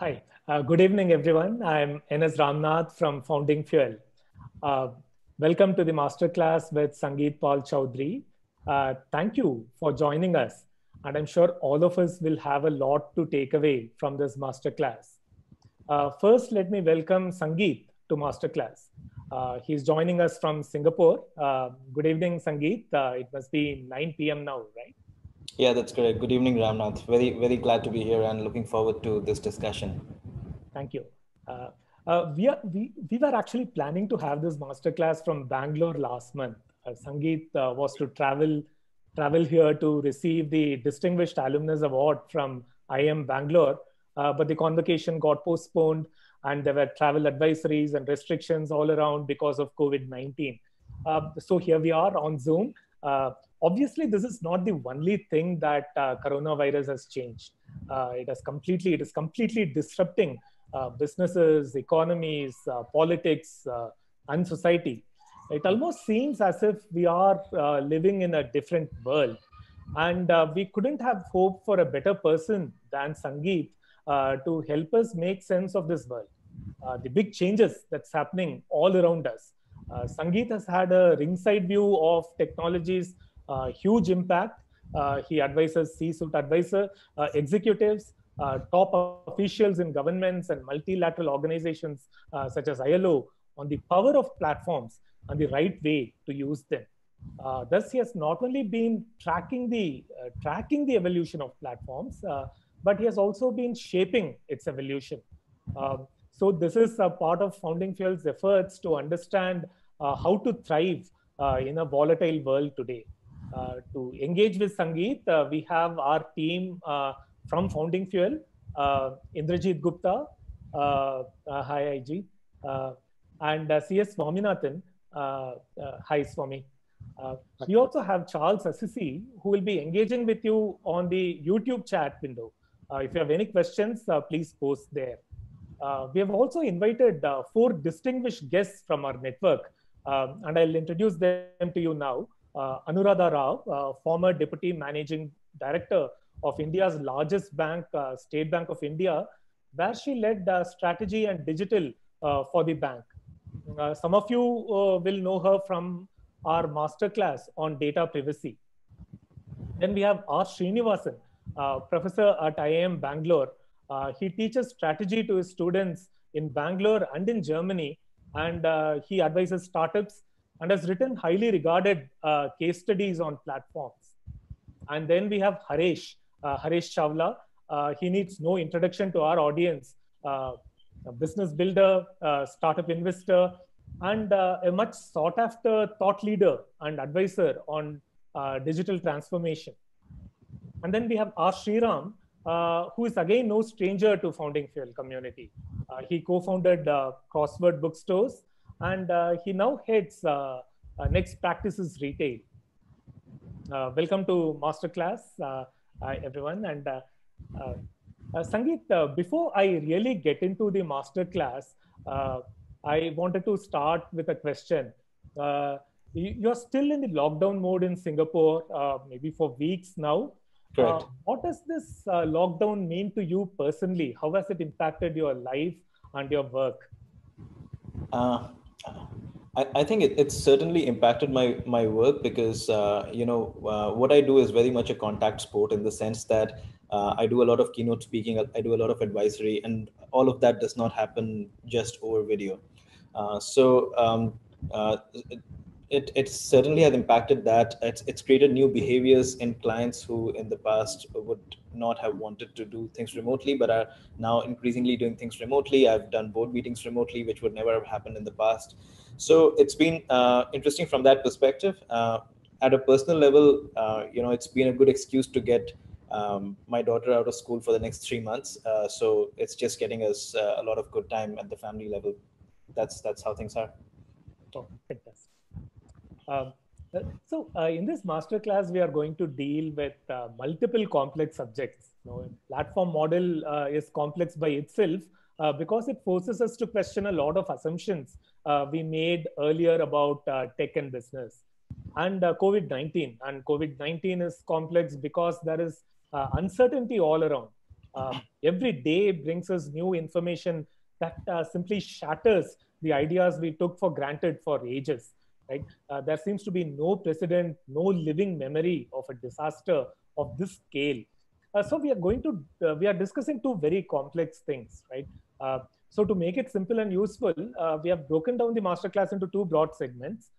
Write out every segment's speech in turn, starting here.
Hi, uh, good evening, everyone. I'm NS Ramnath from Founding Fuel. Uh, welcome to the masterclass with Sangeet Paul Choudary. Uh, thank you for joining us. And I'm sure all of us will have a lot to take away from this masterclass. Uh, first, let me welcome Sangeet to masterclass. Uh, he's joining us from Singapore. Uh, good evening, Sangeet. it must be 9 p.m. now, right? Yeah, that's correct. Good evening, Ramnath. Very, very glad to be here and looking forward to this discussion. Thank you. Uh, uh, we, are, we, we were actually planning to have this masterclass from Bangalore last month. Uh, Sangeet uh, was to travel, travel here to receive the Distinguished Alumnus Award from IIM Bangalore, uh, but the convocation got postponed and there were travel advisories and restrictions all around because of COVID-19. Uh, so here we are on Zoom obviously this is not the only thing that uh, coronavirus has changed. Uh, it has completely it is completely disrupting uh, businesses economies uh, politics uh, and society. It almost seems as if we are uh, living in a different world. And we couldn't have hoped for a better person than sangeet to help us make sense of this world. The big changes that's happening all around us. Uh, Sangeet has had a ringside view of technologies huge impact. Uh, he advises C-suite advisor, uh, executives, top officials in governments and multilateral organizations such as ILO on the power of platforms and the right way to use them. Uh, thus, he has not only been tracking the uh, tracking the evolution of platforms, uh, but he has also been shaping its evolution. Um, so, this is a part of Founding Fuel's efforts to understand how to thrive in a volatile world today. Uh, to engage with Sangeet, uh, we have our team uh, from Founding Fuel, Indrajit Gupta, hi IG, and CS Swaminathan. hi Swami. Uh, we also have Charles Assisi, who will be engaging with you on the YouTube chat window. Uh, if you have any questions, uh, please post there. we have also invited four distinguished guests from our network, um, and I'll introduce them to you now uh, Anuradha Rao, uh, former Deputy Managing Director of India's largest bank, uh, State Bank of India, where she led uh, strategy and digital uh, for the bank. Uh, some of you will know her from our masterclass on data privacy. Then we have R. Srinivasan, professor at IIM Bangalore. he teaches strategy to his students in Bangalore and in Germany, and he advises startups and has written highly regarded uh, case studies on platforms. And then we have Haresh, uh, Haresh Chawla. Uh, he needs no introduction to our audience. Uh, business builder, uh, startup investor, and uh, a much sought after thought leader and advisor on digital transformation. And then we have R. Sriram, who is again no stranger to Founding Fuel community. he co-founded Crossword Bookstores and uh, he now heads uh, uh, Next Practices Retail. welcome to Masterclass, everyone. And Sangeet, before I really get into the masterclass, I wanted to start with a question. you're still in the lockdown mode in Singapore, maybe for weeks now. Uh, what does this uh, lockdown mean to you personally? How has it impacted your life and your work? I, think it, it's certainly impacted my my work because uh, you know uh, what I do is very much a contact sport in the sense that uh, I do a lot of keynote speaking, I do a lot of advisory, and all of that does not happen just over video. Uh, so um, uh, it, it certainly has impacted that. It's, it's created new behaviors in clients who in the past would not have wanted to do things remotely, but are now increasingly doing things remotely. I've done board meetings remotely, which would never have happened in the past. So it's been uh, interesting from that perspective. Uh, at a personal level, uh, you know, it's been a good excuse to get um, my daughter out of school for the next three months. Uh, so it's just getting us uh, a lot of good time at the family level. That's that's how things are. Oh, fantastic. Um, uh, so uh, in this masterclass, we are going to deal with uh, multiple complex subjects. You know, platform model uh, is complex by itself uh, because it forces us to question a lot of assumptions uh, we made earlier about tech and business. And COVID-19, and COVID-19 is complex because there is uncertainty all around. Uh, every day brings us new information that simply shatters the ideas we took for granted for ages. Right? Uh, there seems to be no precedent, no living memory of a disaster of this scale. Uh, so we are going to uh, we are discussing two very complex things, right? Uh, so to make it simple and useful, we have broken down the masterclass into two broad segments.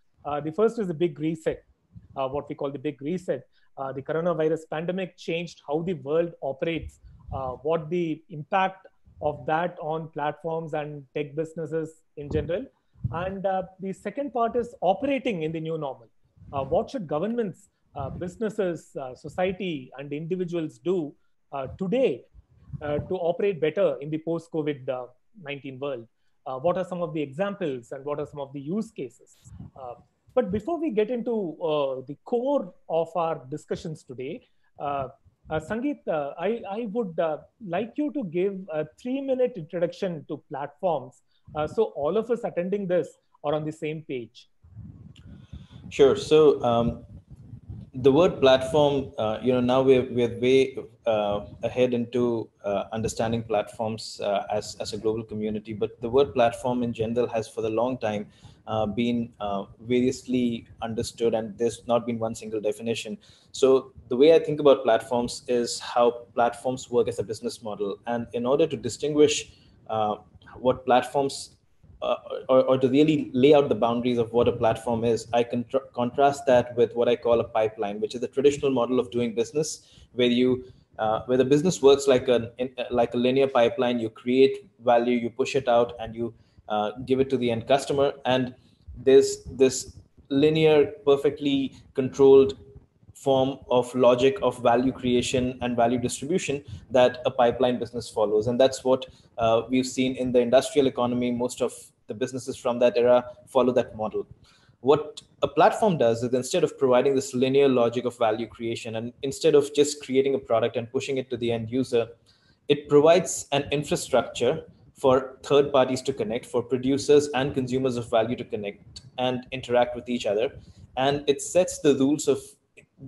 the first is the big reset, what we call the big reset. the coronavirus pandemic changed how the world operates, what the impact of that on platforms and tech businesses in general. And uh, the second part is operating in the new normal. Uh, what should governments, uh, businesses, uh, society, and individuals do uh, today uh, to operate better in the post COVID 19 world? what are some of the examples and what are some of the use cases? but before we get into the core of our discussions today, uh, Sangeet, uh, I, I would uh, like you to give a three minute introduction to platforms uh, so all of us attending this are on the same page. Sure. So um, the word platform, uh, you know, now we're, we're way uh, ahead into understanding platforms as, as a global community, but the word platform in general has for the long time uh, been uh, variously understood and there's not been one single definition. So the way I think about platforms is how platforms work as a business model. And in order to distinguish uh, what platforms uh, or, or, to really lay out the boundaries of what a platform is, I can contrast that with what I call a pipeline, which is the traditional model of doing business, where you uh, where the business works like a like a linear pipeline. You create value, you push it out, and you uh, give it to the end customer and there's this linear perfectly controlled form of logic of value creation and value distribution that a pipeline business follows. And that's what uh, we've seen in the industrial economy. Most of the businesses from that era follow that model. What a platform does is instead of providing this linear logic of value creation and instead of just creating a product and pushing it to the end user it provides an infrastructure for third parties to connect, for producers and consumers of value to connect and interact with each other. And it sets the rules of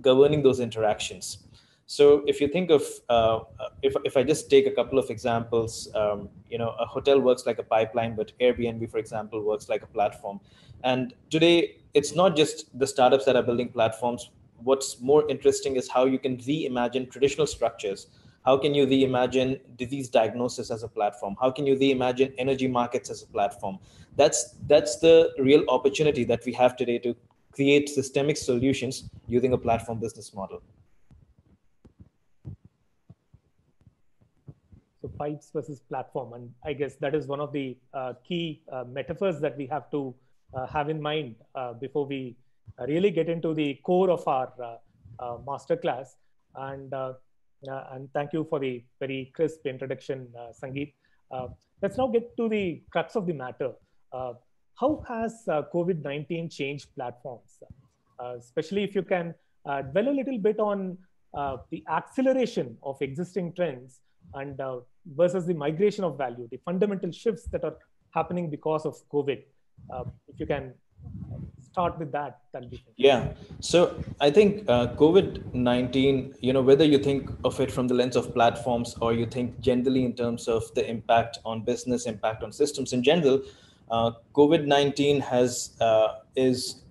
governing those interactions. So if you think of, uh, if, if I just take a couple of examples, um, you know, a hotel works like a pipeline, but Airbnb, for example, works like a platform. And today, it's not just the startups that are building platforms. What's more interesting is how you can reimagine traditional structures how can you reimagine disease diagnosis as a platform? How can you reimagine energy markets as a platform? That's that's the real opportunity that we have today to create systemic solutions using a platform business model. So pipes versus platform, and I guess that is one of the uh, key uh, metaphors that we have to uh, have in mind uh, before we uh, really get into the core of our uh, masterclass. And uh, and thank you for the very crisp introduction, uh, Sangeet. Uh, let's now get to the crux of the matter. How has COVID-19 changed platforms? especially if you can dwell a little bit on the acceleration of existing trends and versus the migration of value, the fundamental shifts that are happening because of COVID. Uh, if you can start with that yeah so i think uh, covid-19 you know whether you think of it from the lens of platforms or you think generally in terms of the impact on business impact on systems in general uh, covid-19 has uh, is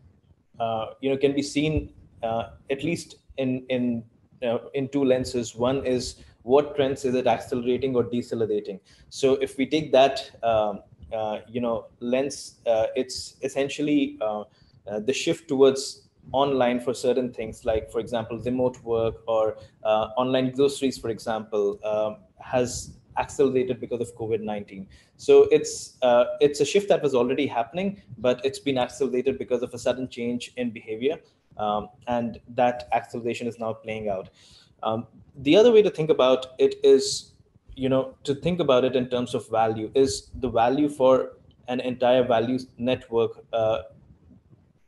uh, you know can be seen uh, at least in in uh, in two lenses. One is what trends is it accelerating or decelerating? So if we take that um, you know lens it's essentially uh, the shift towards online for certain things like for example remote work or uh, online groceries for example um, has accelerated because of covid-19 so it's uh, it's a shift that was already happening but it's been accelerated because of a sudden change in behavior um, and that acceleration is now playing out. Um, the other way to think about it is you know to think about it in terms of value is the value for an entire value network uh,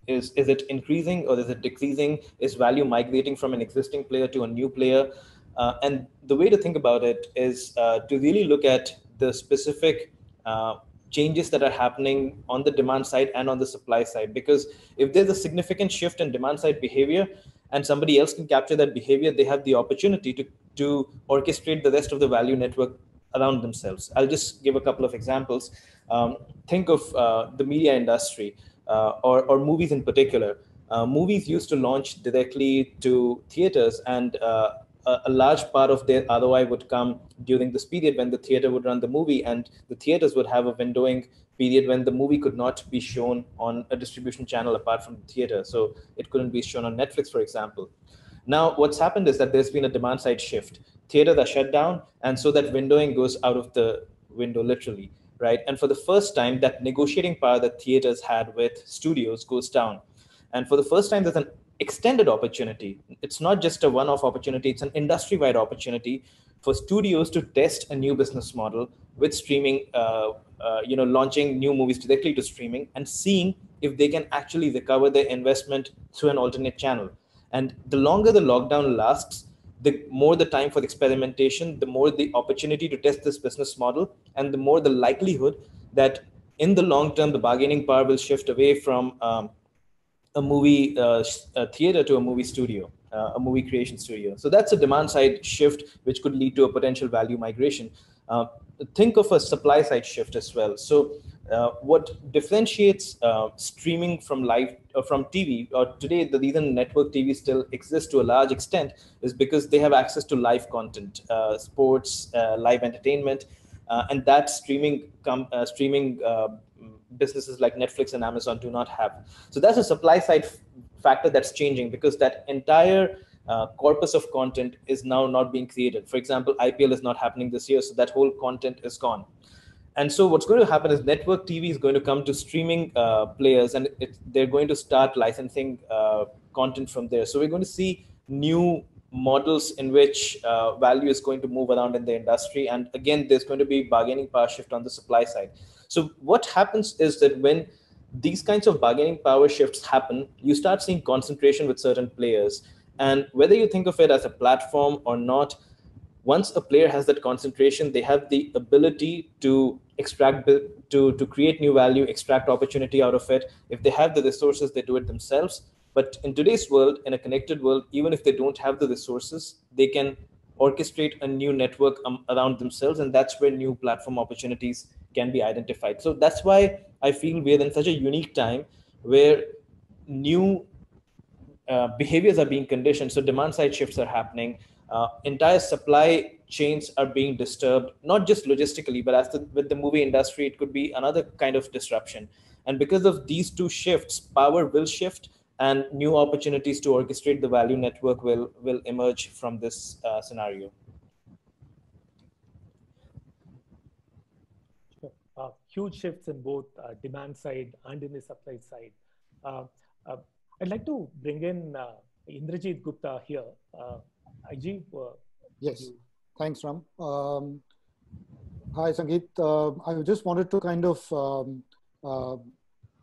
is is it increasing or is it decreasing? Is value migrating from an existing player to a new player uh, and the way to think about it is uh, to really look at the specific uh, changes that are happening on the demand side and on the supply side because if there's a significant shift in demand side behavior and somebody else can capture that behavior they have the opportunity to to orchestrate the rest of the value network around themselves. I'll just give a couple of examples. Um, think of uh, the media industry uh, or, or movies in particular. Uh, movies used to launch directly to theaters, and uh, a, large part of their ROI would come during this period when the theater would run the movie, and the theaters would have a windowing period when the movie could not be shown on a distribution channel apart from the theater. So it couldn't be shown on Netflix, for example. Now, what's happened is that there's been a demand side shift. Theaters are shut down, and so that windowing goes out of the window literally, right? And for the first time, that negotiating power that theaters had with studios goes down. And for the first time, there's an extended opportunity. It's not just a one off opportunity, it's an industry wide opportunity for studios to test a new business model with streaming, uh, uh, you know, launching new movies directly to streaming and seeing if they can actually recover their investment through an alternate channel. And the longer the lockdown lasts, the more the time for experimentation, the more the opportunity to test this business model, and the more the likelihood that in the long term, the bargaining power will shift away from um, a movie uh, a theater to a movie studio, uh, a movie creation studio. So that's a demand side shift, which could lead to a potential value migration. Uh, think of a supply side shift as well. So uh, what differentiates uh, streaming from live uh, from TV or today the reason network TV still exists to a large extent is because they have access to live content, sports, live entertainment, and that streaming com- streaming businesses like Netflix and Amazon do not have. So that's a supply side f- factor that's changing because that entire uh, corpus of content is now not being created. For example, IPL is not happening this year, so that whole content is gone and so what's going to happen is network tv is going to come to streaming uh, players and it, they're going to start licensing uh, content from there so we're going to see new models in which uh, value is going to move around in the industry and again there's going to be bargaining power shift on the supply side so what happens is that when these kinds of bargaining power shifts happen you start seeing concentration with certain players. And whether you think of it as a platform or not once a player has that concentration they have the ability to extract to to create new value extract opportunity out of it. If they have the resources they do it themselves. But in today's world in a connected world even if they don't have the resources they can orchestrate a new network um, around themselves and that's where new platform opportunities can be identified so that's why i feel we're in such a unique time where new uh, behaviors are being conditioned so demand side shifts are happening uh, entire supply chains are being disturbed, not just logistically, but as the, with the movie industry, it could be another kind of disruption. And because of these two shifts, power will shift and new opportunities to orchestrate the value network will, will emerge from this uh, scenario. Uh, huge shifts in both uh, demand side and in the supply side. Uh, uh, I'd like to bring in uh, Indrajit Gupta here. IG? yes. You... Thanks, Ram. Um, hi, Sangeet. Uh, I just wanted to kind of um, uh,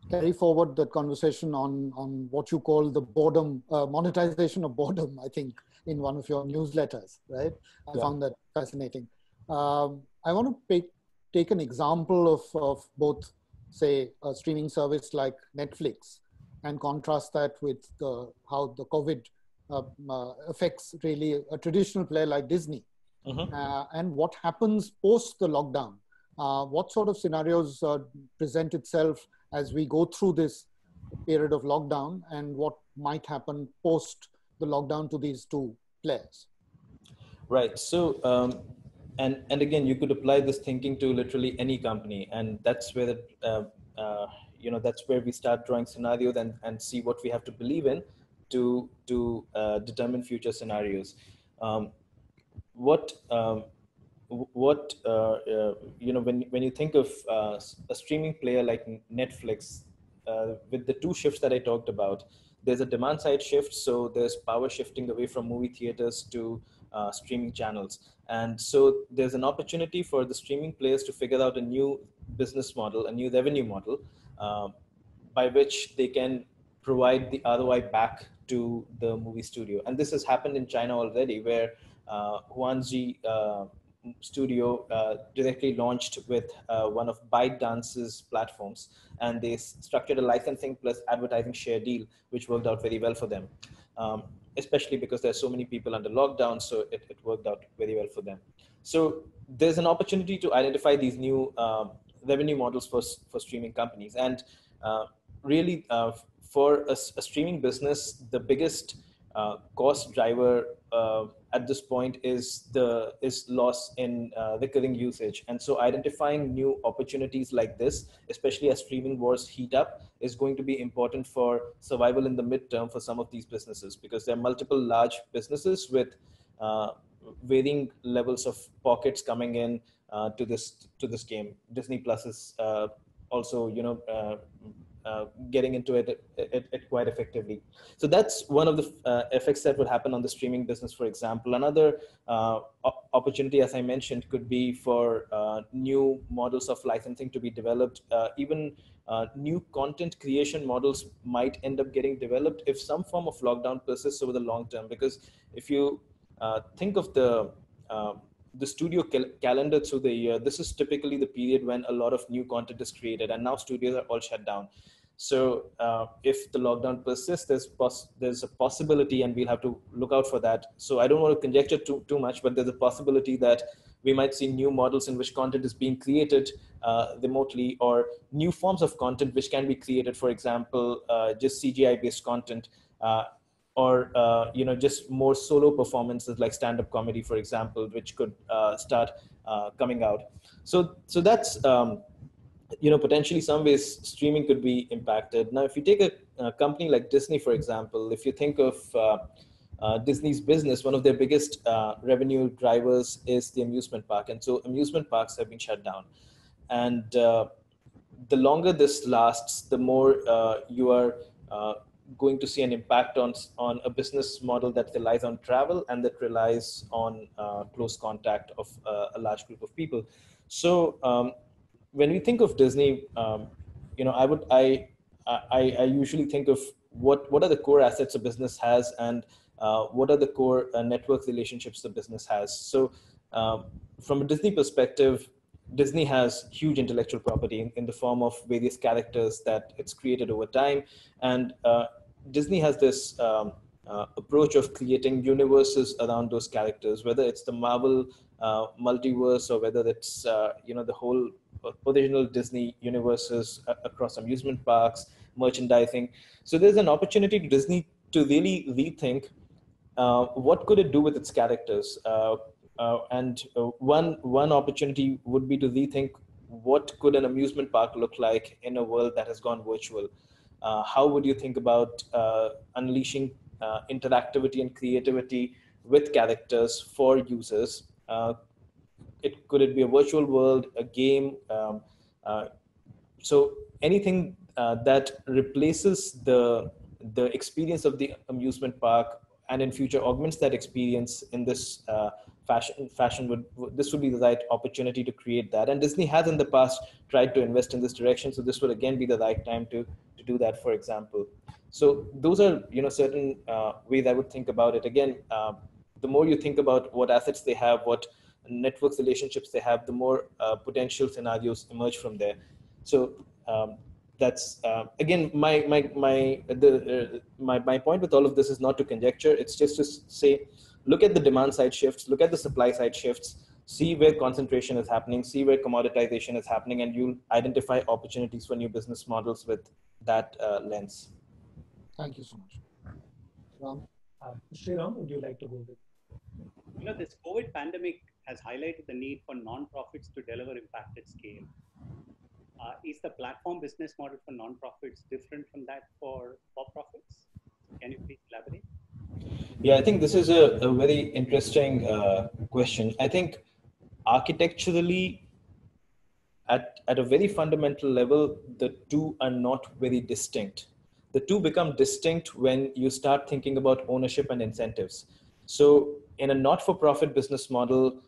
carry forward that conversation on, on what you call the boredom, uh, monetization of boredom, I think, in one of your newsletters, right? I yeah. found that fascinating. Um, I want to pay, take an example of, of both, say, a streaming service like Netflix and contrast that with the, how the COVID uh, uh, affects really a traditional player like Disney. Mm-hmm. Uh, and what happens post the lockdown? what sort of scenarios present itself as we go through this period of lockdown and what might happen post the lockdown to these two players? Right. So, um, and and again, you could apply this thinking to literally any company, and that's where the uh, uh, you know that's where we start drawing scenarios and and see what we have to believe in to to uh, determine future scenarios. Um, what um, what uh, uh, you know when when you think of uh, a streaming player like Netflix, with the two shifts that I talked about, there's a demand side shift, so there's power shifting away from movie theaters to uh, streaming channels, and so there's an opportunity for the streaming players to figure out a new business model, a new revenue model, by which they can provide the ROI back to the movie studio. And this has happened in China already, where uh, Huanxi uh, Studio uh, directly launched with uh, one of ByteDance's platforms, and they structured a licensing plus advertising share deal, which worked out very well for them. Um, especially because there's so many people under lockdown. So it, it worked out very well for them. So there's an opportunity to identify these new um, revenue models for, for streaming companies. And uh, really, uh, for a, a, streaming business, the biggest uh, cost driver uh, at this point is the is loss in uh, recurring usage. And so identifying new opportunities like this especially as streaming wars heat up is going to be important for survival in the midterm for some of these businesses because there are multiple large businesses with uh, varying levels of pockets coming in uh, to this to this game. Disney plus is uh, also you know uh, getting into it, it, it, quite effectively. So that's one of the uh, effects that would happen on the streaming business, for example. Another uh, opportunity, as I mentioned, could be for uh, new models of licensing to be developed. Uh, even new content creation models might end up getting developed if some form of lockdown persists over the long term. Because if you think of the the studio cal calendar through the year, this is typically the period when a lot of new content is created, and now studios are all shut down. So uh, if the lockdown persists, there's there's a possibility, and we'll have to look out for that. So I don't want to conjecture too too much, but there's a possibility that we might see new models in which content is being created uh, remotely, or new forms of content which can be created. For example, uh, just CGI-based content uh, or uh, you know just more solo performances like stand-up comedy for example which could uh, start uh, coming out so so that's um, you know potentially some ways streaming could be impacted now if you take a, a company like disney for example if you think of uh, uh, Disney's business, one of their biggest uh, revenue drivers is the amusement park. And so amusement parks have been shut down. And the longer this lasts, the more you are going to see an impact on on a business model that relies on travel and that relies on uh, close contact of uh, a large group of people. So um, when we think of Disney, um, you know, I would I, I, I usually think of what what are the core assets a business has and uh, what are the core uh, network relationships the business has. So um, from a Disney perspective, Disney has huge intellectual property in, in, the form of various characters that it's created over time. And uh, Disney has this um, uh, approach of creating universes around those characters, whether it's the Marvel uh, multiverse or whether it's uh, you know the whole original Disney universes across amusement parks, merchandising. So there's an opportunity to Disney to really rethink uh, what could it do with its characters. Uh, uh, and one one opportunity would be to rethink what could an amusement park look like in a world that has gone virtual how would you think about uh, unleashing uh, interactivity and creativity with characters for users? it could it be a virtual world, a game? Um, so anything that replaces the the experience of the amusement park and in future augments that experience in this uh, fashion fashion would, this would be the right opportunity to create that. And disney has in the past tried to invest in this direction. So this would again be the right time to to do that for example. So those are you know certain uh, ways i would think about it. Again uh, the more you think about what assets they have what networks relationships they have the more uh, potential scenarios emerge from there. So um, that's uh, again my my my the uh, my my point with all of this is not to conjecture. It's just to say look at the demand side shifts look at the supply side shifts see where concentration is happening see where commoditization is happening and you'll identify opportunities for new business models with that uh, lens. Thank you so much. Ram? Uh, Sriram, would you like to go with you know this covid pandemic has highlighted the need for non-profits to deliver impact at scale. Uh, is the platform business model for non-profits different from that for for-profits can you please elaborate yeah, I think this is a, a very interesting uh, question. I think architecturally, at, at a very fundamental level, the two are not very distinct. The two become distinct when you start thinking about ownership and incentives. So, in a not for profit business model,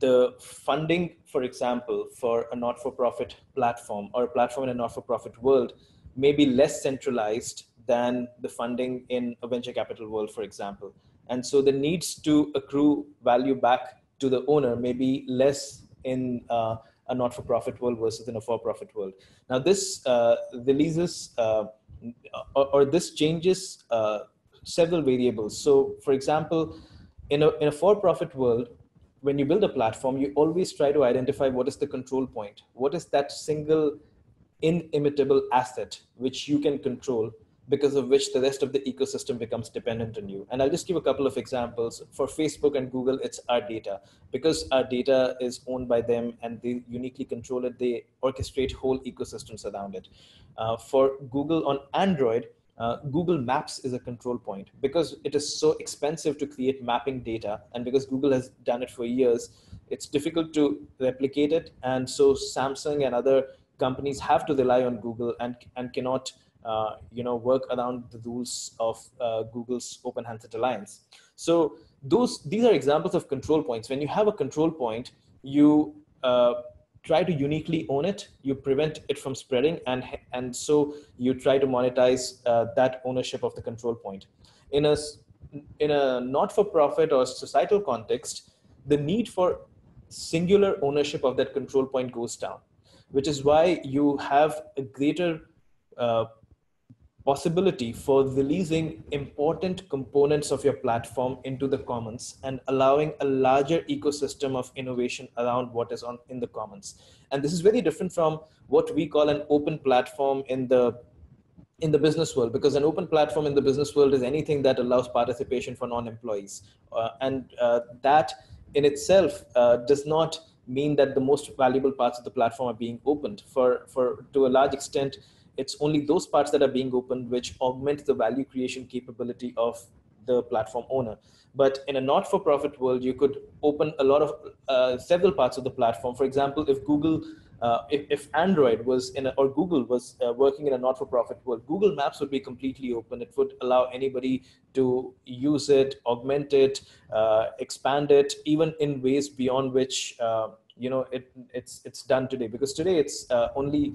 the funding, for example, for a not for profit platform or a platform in a not for profit world may be less centralized than the funding in a venture capital world, for example. And so the needs to accrue value back to the owner may be less in uh, a not-for-profit world versus in a for-profit world. Now, this uh, releases uh, or, or, this changes uh, several variables. So, for example, in a, in a for-profit world, when you build a platform, you always try to identify what is the control point. What is that single inimitable asset which you can control because of which the rest of the ecosystem becomes dependent on you. And I'll just give a couple of examples. For Facebook and Google, it's our data. Because our data is owned by them and they uniquely control it, they orchestrate whole ecosystems around it. Uh, for Google on Android, uh, Google Maps is a control point because it is so expensive to create mapping data, and because Google has done it for years, it's difficult to replicate it. And so Samsung and other companies have to rely on Google and and cannot uh, you know, work around the rules of uh, Google's Open Handset Alliance. So those these are examples of control points. When you have a control point, you uh, try to uniquely own it. You prevent it from spreading, and and so you try to monetize uh, that ownership of the control point. In a in a not-for-profit or societal context, the need for singular ownership of that control point goes down, which is why you have a greater uh, possibility for releasing important components of your platform into the commons and allowing a larger ecosystem of innovation around what is on in the commons. And this is very different from what we call an open platform in the in the business world because an open platform in the business world is anything that allows participation for non-employees. Uh, and uh, that in itself uh, does not mean that the most valuable parts of the platform are being opened. For for to a large extent it's only those parts that are being opened which augment the value creation capability of the platform owner. But in a not-for-profit world, you could open a lot of uh, several parts of the platform. For example, if Google, uh, if, if, Android was in a, or Google was uh, working in a not-for-profit world, Google Maps would be completely open. It would allow anybody to use it, augment it, uh, expand it, even in ways beyond which uh, you know it, it's it's done today. Because today it's uh, only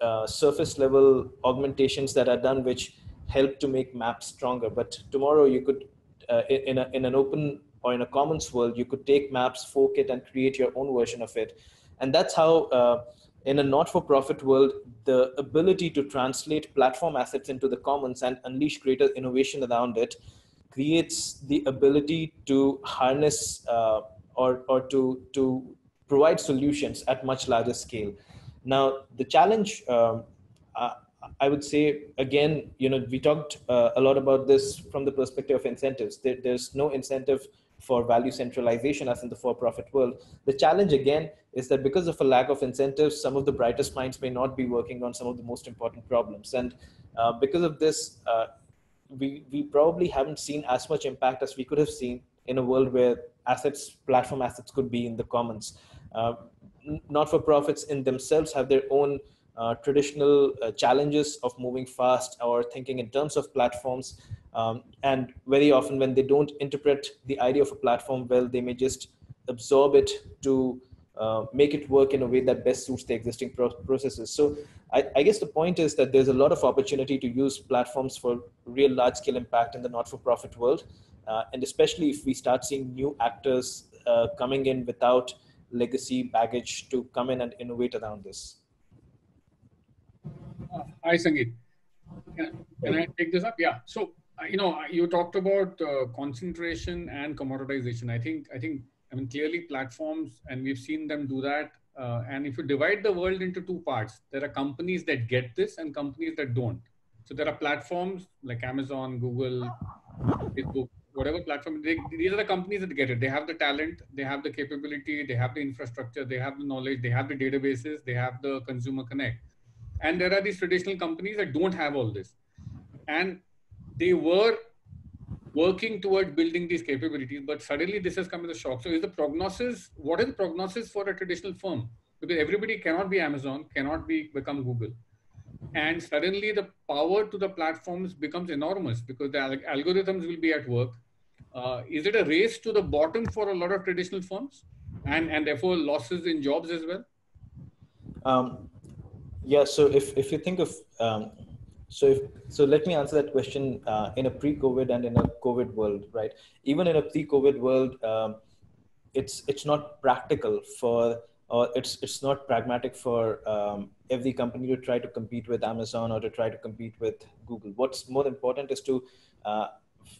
uh, surface level augmentations that are done which help to make maps stronger. But tomorrow you could uh, in, a, in an open or in a commons world you could take maps fork it and create your own version of it. And that's how uh, in a not-for-profit world the ability to translate platform assets into the commons and unleash greater innovation around it creates the ability to harness uh, or, or to, to provide solutions at much larger scale now, the challenge, um, I, I, would say, again, you know, we talked uh, a lot about this from the perspective of incentives. There, there's no incentive for value centralization as in the for-profit world. The challenge again is that because of a lack of incentives, some of the brightest minds may not be working on some of the most important problems. And uh, because of this, uh, we, we probably haven't seen as much impact as we could have seen in a world where assets, platform assets could be in the commons. Uh, not-for-profits in themselves have their own uh, traditional uh, challenges of moving fast or thinking in terms of platforms. Um, and very often when they don't interpret the idea of a platform well, they may just absorb it to uh, make it work in a way that best suits the existing pro processes. So I, I, guess the point is that there's a lot of opportunity to use platforms for real large scale impact in the not-for-profit world. Uh, and especially if we start seeing new actors uh, coming in without legacy baggage to come in and innovate around this? Uh, hi, Sangeet. Can, can I take this up? Yeah. So, uh, you know, you talked about uh, concentration and commoditization. I think, I think, I mean, clearly platforms, and we've seen them do that. Uh, and if you divide the world into two parts, there are companies that get this and companies that don't. So there are platforms like Amazon, Google, Facebook, whatever platform, they, these are the companies that get it. They have the talent, they have the capability, they have the infrastructure, they have the knowledge, they have the databases, they have the consumer connect. And there are these traditional companies that don't have all this. And they were working toward building these capabilities, but suddenly this has come as a shock. So is the prognosis, what is the prognosis for a traditional firm? Because everybody cannot be Amazon, cannot be become Google and suddenly the power to the platforms becomes enormous because the algorithms will be at work uh, is it a race to the bottom for a lot of traditional firms and, and therefore losses in jobs as well? Um, yeah, so if, if you think of, um, so if, so let me answer that question uh, in a pre-COVID and in a COVID world, right? Even in a pre-COVID world, um, it's, it's not practical for, or it's, it's not pragmatic for um, every company to try to compete with Amazon or to try to compete with Google. What's more important is to uh,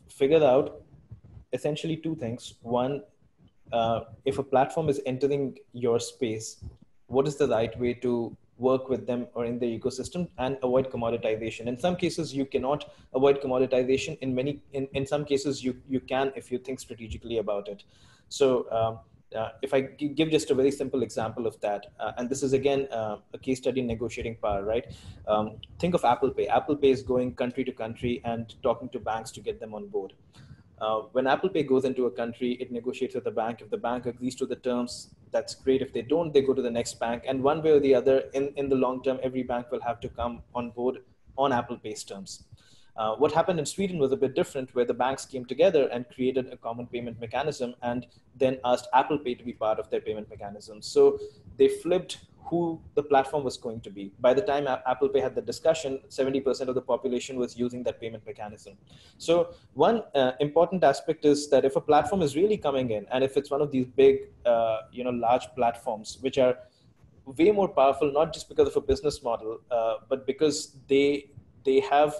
figure out essentially two things. One, uh, if a platform is entering your space, what is the right way to work with them or in the ecosystem and avoid commoditization. In some cases, you cannot avoid commoditization. In many, in, in some cases, you, you can if you think strategically about it. So um, uh, if I give just a very simple example of that, uh, and this is again uh, a case study in negotiating power, right? Um, think of Apple Pay. Apple Pay is going country to country and talking to banks to get them on board. Uh, when Apple Pay goes into a country, it negotiates with the bank. If the bank agrees to the terms, that's great. If they don't, they go to the next bank. And one way or the other, in, in the long term, every bank will have to come on board on Apple Pay's terms. Uh, what happened in Sweden was a bit different, where the banks came together and created a common payment mechanism and then asked Apple Pay to be part of their payment mechanism. So they flipped who the platform was going to be. By the time Apple Pay had the discussion, 70% of the population was using that payment mechanism. So one uh, important aspect is that if a platform is really coming in, and if it's one of these big, uh, you know, large platforms, which are way more powerful, not just because of a business model, uh, but because they they have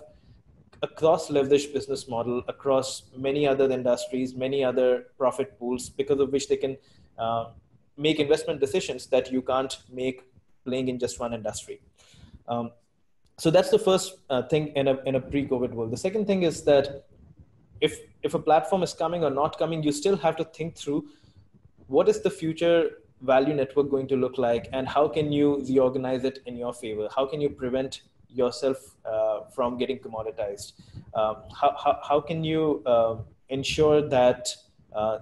a cross leveraged business model across many other industries, many other profit pools, because of which they can uh, make investment decisions that you can't make playing in just one industry. Um, so that's the first uh, thing in a, in a pre-COVID world. The second thing is that if, if a platform is coming or not coming, you still have to think through what is the future value network going to look like and how can you reorganize it in your favor? How can you prevent yourself uh, from getting commoditized? Um, how, how, how can you uh, ensure that uh,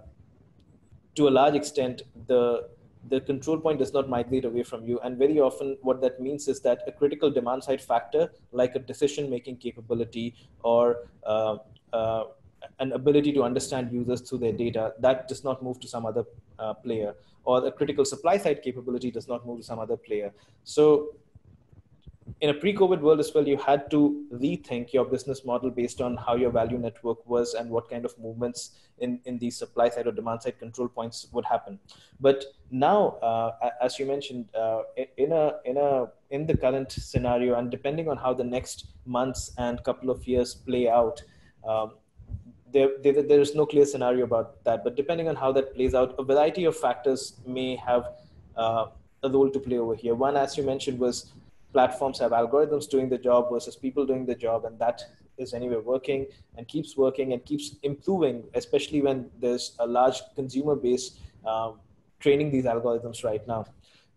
to a large extent, the the control point does not migrate away from you. And very often, what that means is that a critical demand side factor, like a decision making capability or uh, uh, an ability to understand users through their data, that does not move to some other uh, player. Or the critical supply side capability does not move to some other player. So in a pre-COVID world as well, you had to rethink your business model based on how your value network was and what kind of movements in, in the supply side or demand side control points would happen. But now, uh, as you mentioned, uh, in a in a in the current scenario, and depending on how the next months and couple of years play out, um, there, there, there is no clear scenario about that. But depending on how that plays out, a variety of factors may have uh, a role to play over here. One, as you mentioned, was platforms have algorithms doing the job versus people doing the job and that is anyway working and keeps working and keeps improving especially when there's a large consumer base um, training these algorithms right now.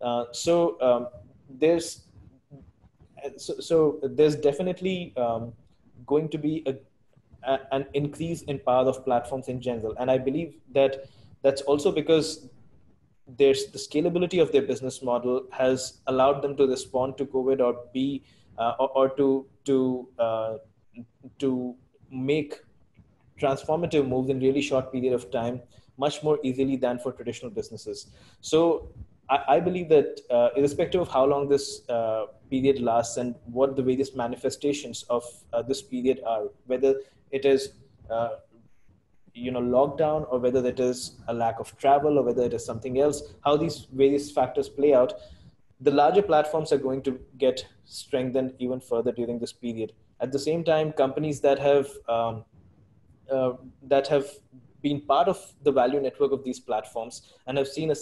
Uh, so um, there's so, so, there's definitely um, going to be a, a, an increase in power of platforms in general. And i believe that that's also because there's the scalability of their business model has allowed them to respond to COVID or be uh, or, or, to to uh, to make transformative moves in really short period of time much more easily than for traditional businesses. So I, I believe that uh, irrespective of how long this uh, period lasts and what the various manifestations of uh, this period are, whether it is uh, you know lockdown or whether it is a lack of travel or whether it is something else how these various factors play out the larger platforms are going to get strengthened even further during this period. At the same time companies that have um, uh, that have been part of the value network of these platforms and have seen a,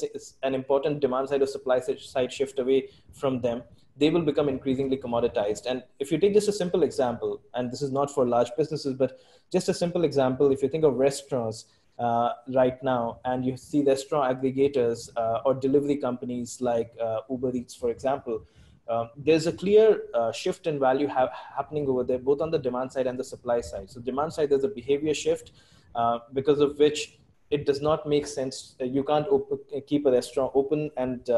an important demand side or supply side shift away from them they will become increasingly commoditized. And if you take just a simple example, and this is not for large businesses, but just a simple example, if you think of restaurants uh, right now, and you see restaurant aggregators uh, or delivery companies like uh, Uber Eats, for example, um, there's a clear uh, shift in value ha- happening over there, both on the demand side and the supply side. So, demand side, there's a behavior shift uh, because of which it does not make sense. You can't op- keep a restaurant open and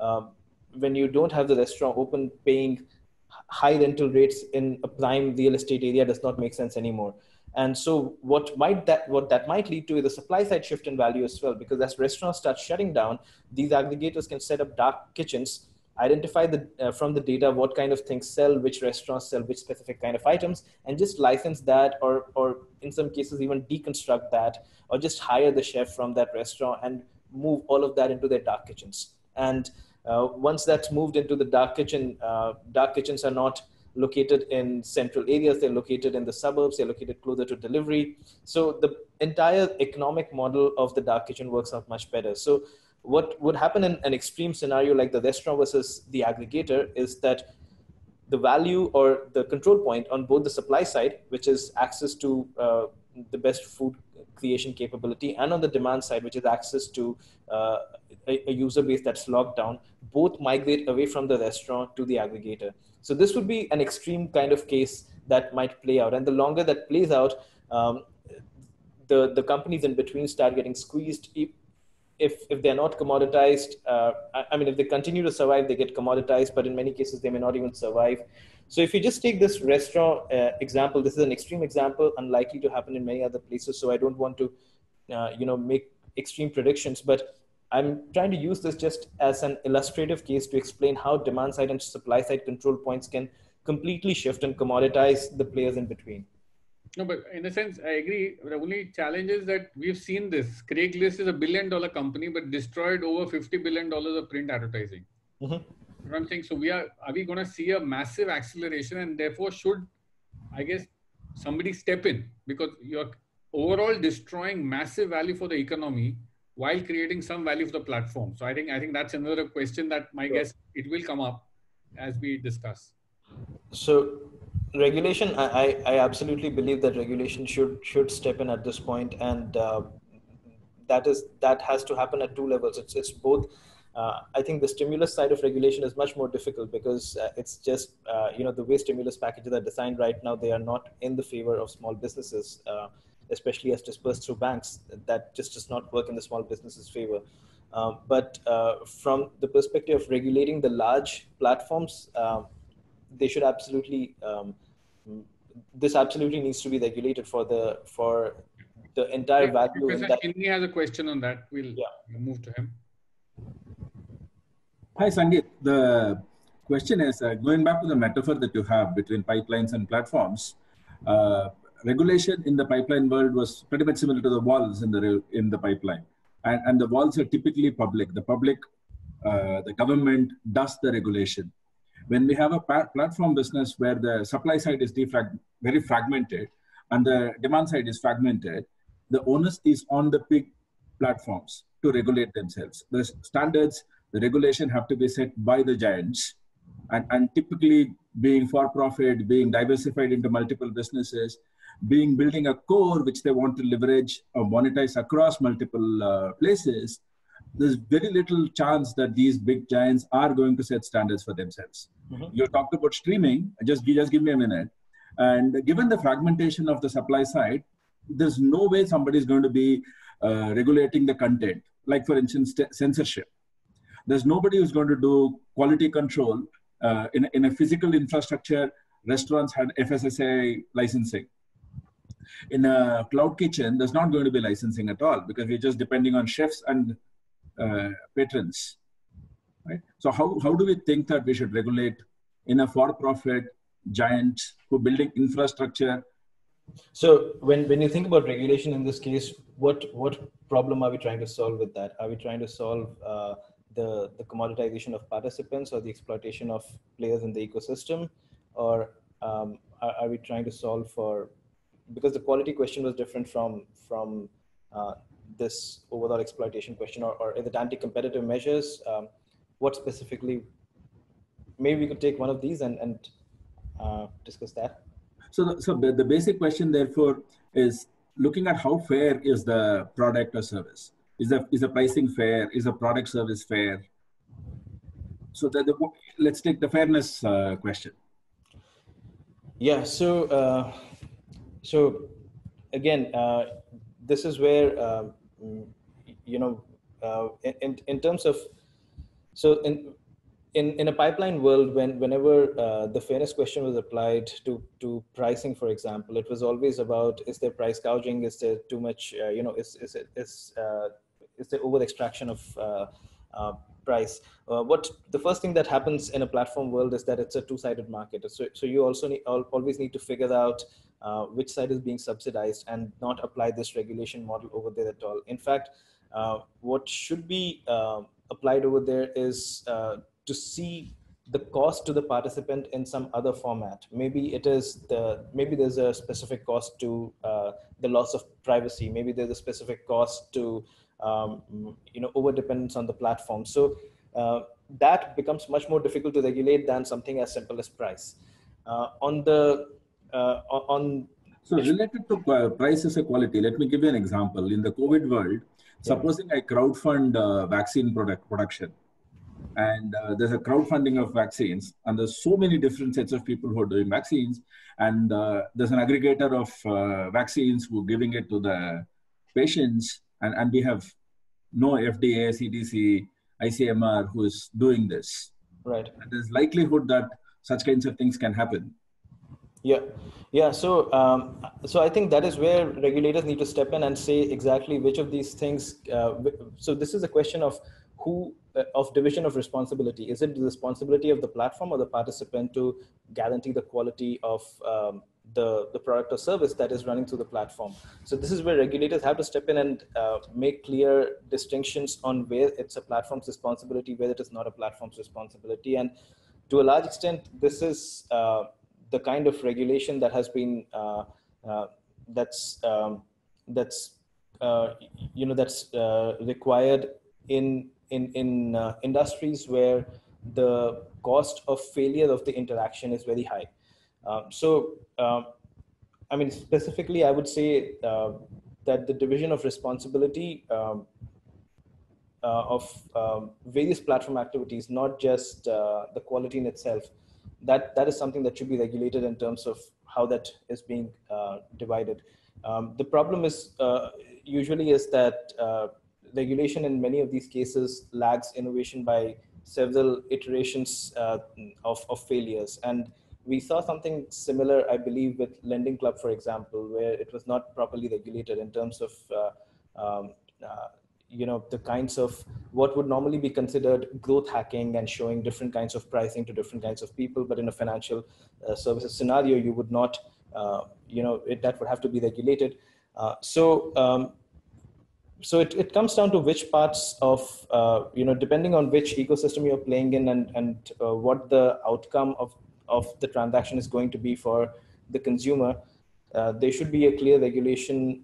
um, when you don't have the restaurant open paying high rental rates in a prime real estate area does not make sense anymore. And so what might that what that might lead to is a supply side shift in value as well because as restaurants start shutting down these aggregators can set up dark kitchens identify the uh, from the data what kind of things sell which restaurants sell which specific kind of items and just license that or or in some cases even deconstruct that or just hire the chef from that restaurant and move all of that into their dark kitchens. And uh, once that's moved into the dark kitchen, uh, dark kitchens are not located in central areas, they're located in the suburbs, they're located closer to delivery. So the entire economic model of the dark kitchen works out much better. So what would happen in an extreme scenario like the restaurant versus the aggregator is that the value or the control point on both the supply side, which is access to uh, the best food creation capability, and on the demand side, which is access to uh, a, a, user base that's locked down, both migrate away from the restaurant to the aggregator. So this would be an extreme kind of case that might play out, and the longer that plays out, um, the the companies in between start getting squeezed if if they're not commoditized, uh, I, I, mean, if they continue to survive, they get commoditized. But in many cases, they may not even survive. So if you just take this restaurant uh, example, this is an extreme example, unlikely to happen in many other places. So I don't want to, uh, you know, make extreme predictions. But I'm trying to use this just as an illustrative case to explain how demand side and supply side control points can completely shift and commoditize the players in between. No, but in a sense, I agree. The only challenge is that we've seen this. Craigslist is a billion dollar company, but destroyed over $50 billion of print advertising. Mm-hmm. You know I'm saying? So we are, are we going to see a massive acceleration and therefore should, I guess, somebody step in because you're overall destroying massive value for the economy while creating some value for the platform. So I think, I think that's another question that my sure. guess it will come up as we discuss. So regulation I, I absolutely believe that regulation should should step in at this point and uh, that is that has to happen at two levels it's it's both uh, I think the stimulus side of regulation is much more difficult because uh, it's just uh, you know the way stimulus packages are designed right now they are not in the favor of small businesses uh, especially as dispersed through banks that just does not work in the small businesses favor uh, but from the perspective of regulating the large platforms they should absolutely um, this absolutely needs to be regulated for the for the entire value. Professor that... Chinni has a question on that. We'll yeah. move to him. Hi, Sangeet. The question is uh, going back to the metaphor that you have between pipelines and platforms. Uh, regulation in the pipeline world was pretty much similar to the walls in the in the pipeline, and, and the walls are typically public. The public, uh, the government does the regulation when we have a platform business where the supply side is defrag- very fragmented and the demand side is fragmented, the onus is on the big platforms to regulate themselves. The standards, the regulation have to be set by the giants. And, and typically being for profit, being diversified into multiple businesses, being building a core which they want to leverage or monetize across multiple uh, places, there's very little chance that these big giants are going to set standards for themselves. Mm-hmm. You talked about streaming. Just just give me a minute. And given the fragmentation of the supply side, there's no way somebody is going to be uh, regulating the content. Like for instance, t- censorship. There's nobody who's going to do quality control uh, in in a physical infrastructure. Restaurants had FSSAI licensing. In a cloud kitchen, there's not going to be licensing at all because we're just depending on chefs and uh, patrons. Right? So how, how do we think that we should regulate in a for-profit giant who building infrastructure? So when, when you think about regulation in this case, what what problem are we trying to solve with that? Are we trying to solve uh, the, the commoditization of participants or the exploitation of players in the ecosystem? Or um, are, are, we trying to solve for, because the quality question was different from, from uh, this overall exploitation question or, or is it anti-competitive measures? Um, what specifically, maybe we could take one of these and, and uh, discuss that. So, the, so the, the basic question therefore is looking at how fair is the product or service? Is the, is the pricing fair? Is the product service fair? So the, the let's take the fairness uh, question. Yeah, so, uh, so again, uh, this is where um, you know, uh, in, in terms of, so in, in, in a pipeline world, when whenever uh, the fairness question was applied to, to pricing, for example, it was always about, is there price gouging? Is there too much, uh, you know, is, is, is, uh, is there over extraction of uh, uh, price. Uh, what the first thing that happens in a platform world is that it's a two-sided market. So, so you also need, always need to figure out uh, which side is being subsidized and not apply this regulation model over there at all. In fact, uh, what should be uh, applied over there is to see the cost to the participant in some other format. Maybe it is the maybe there's a specific cost to the loss of privacy. Maybe there's a specific cost to um, you know over dependence on the platform. So uh, that becomes much more difficult to regulate than something as simple as price. Uh, on the uh, on so related to uh, price as a quality, let me give you an example. In the COVID world, supposing I crowdfund uh, vaccine product production, and uh, there's a crowdfunding of vaccines, and there's so many different sets of people who are doing vaccines, and uh, there's an aggregator of uh, vaccines who are giving it to the patients, and, and we have no FDA, CDC, ICMR who is doing this. Right. And there's likelihood that such kinds of things can happen. Yeah, yeah. So, um, so I think that is where regulators need to step in and say exactly which of these things. Uh, so, this is a question of who uh, of division of responsibility. Is it the responsibility of the platform or the participant to guarantee the quality of um, the the product or service that is running through the platform? So, this is where regulators have to step in and uh, make clear distinctions on where it's a platform's responsibility, where it is not a platform's responsibility, and to a large extent, this is uh, the kind of regulation that has been uh, uh, that's um, that's uh, you know that's uh, required in in in industries where the cost of failure of the interaction is very high. Um, so um, I mean specifically, I would say uh, that the division of responsibility. Um, of um, various platform activities, not just the quality in itself, that that is something that should be regulated in terms of how that is being uh, divided. Um, the problem is uh, usually is that uh, regulation in many of these cases lags innovation by several iterations uh, of, of failures. And we saw something similar, I believe, with Lending Club, for example, where it was not properly regulated in terms of uh, um, uh, you know the kinds of what would normally be considered growth hacking and showing different kinds of pricing to different kinds of people. But in a financial uh, services scenario you would not uh, you know it, that would have to be regulated. Uh, so um, so it, it comes down to which parts of uh, you know depending on which ecosystem you're playing in and and uh, what the outcome of of the transaction is going to be for the consumer uh, there should be a clear regulation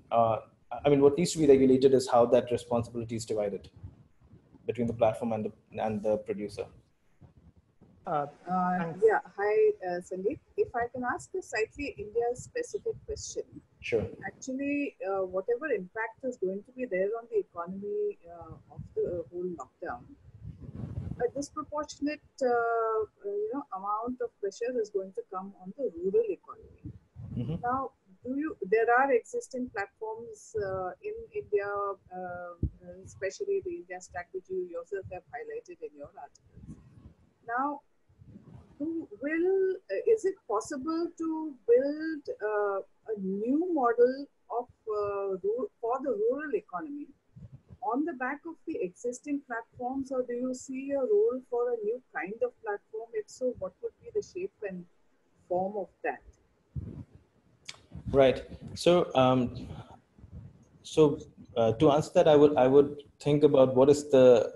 I mean, what needs to be regulated is how that responsibility is divided between the platform and the and the producer. Uh, uh, yeah, hi, uh, Sandeep. If I can ask a slightly India-specific question. Sure. Actually, uh, whatever impact is going to be there on the economy uh, of the whole lockdown, a disproportionate, uh, you know, amount of pressure is going to come on the rural economy. Mm -hmm. Now, do you there are existing platforms uh, in india uh, especially the india stack which you yourself have highlighted in your articles now who will uh, is it possible to build uh, a new model of uh, for the rural economy on the back of the existing platforms or do you see a role for a new kind of platform if so what would be the shape and form of that Right. So, um, so uh, to answer that, I would I would think about what is the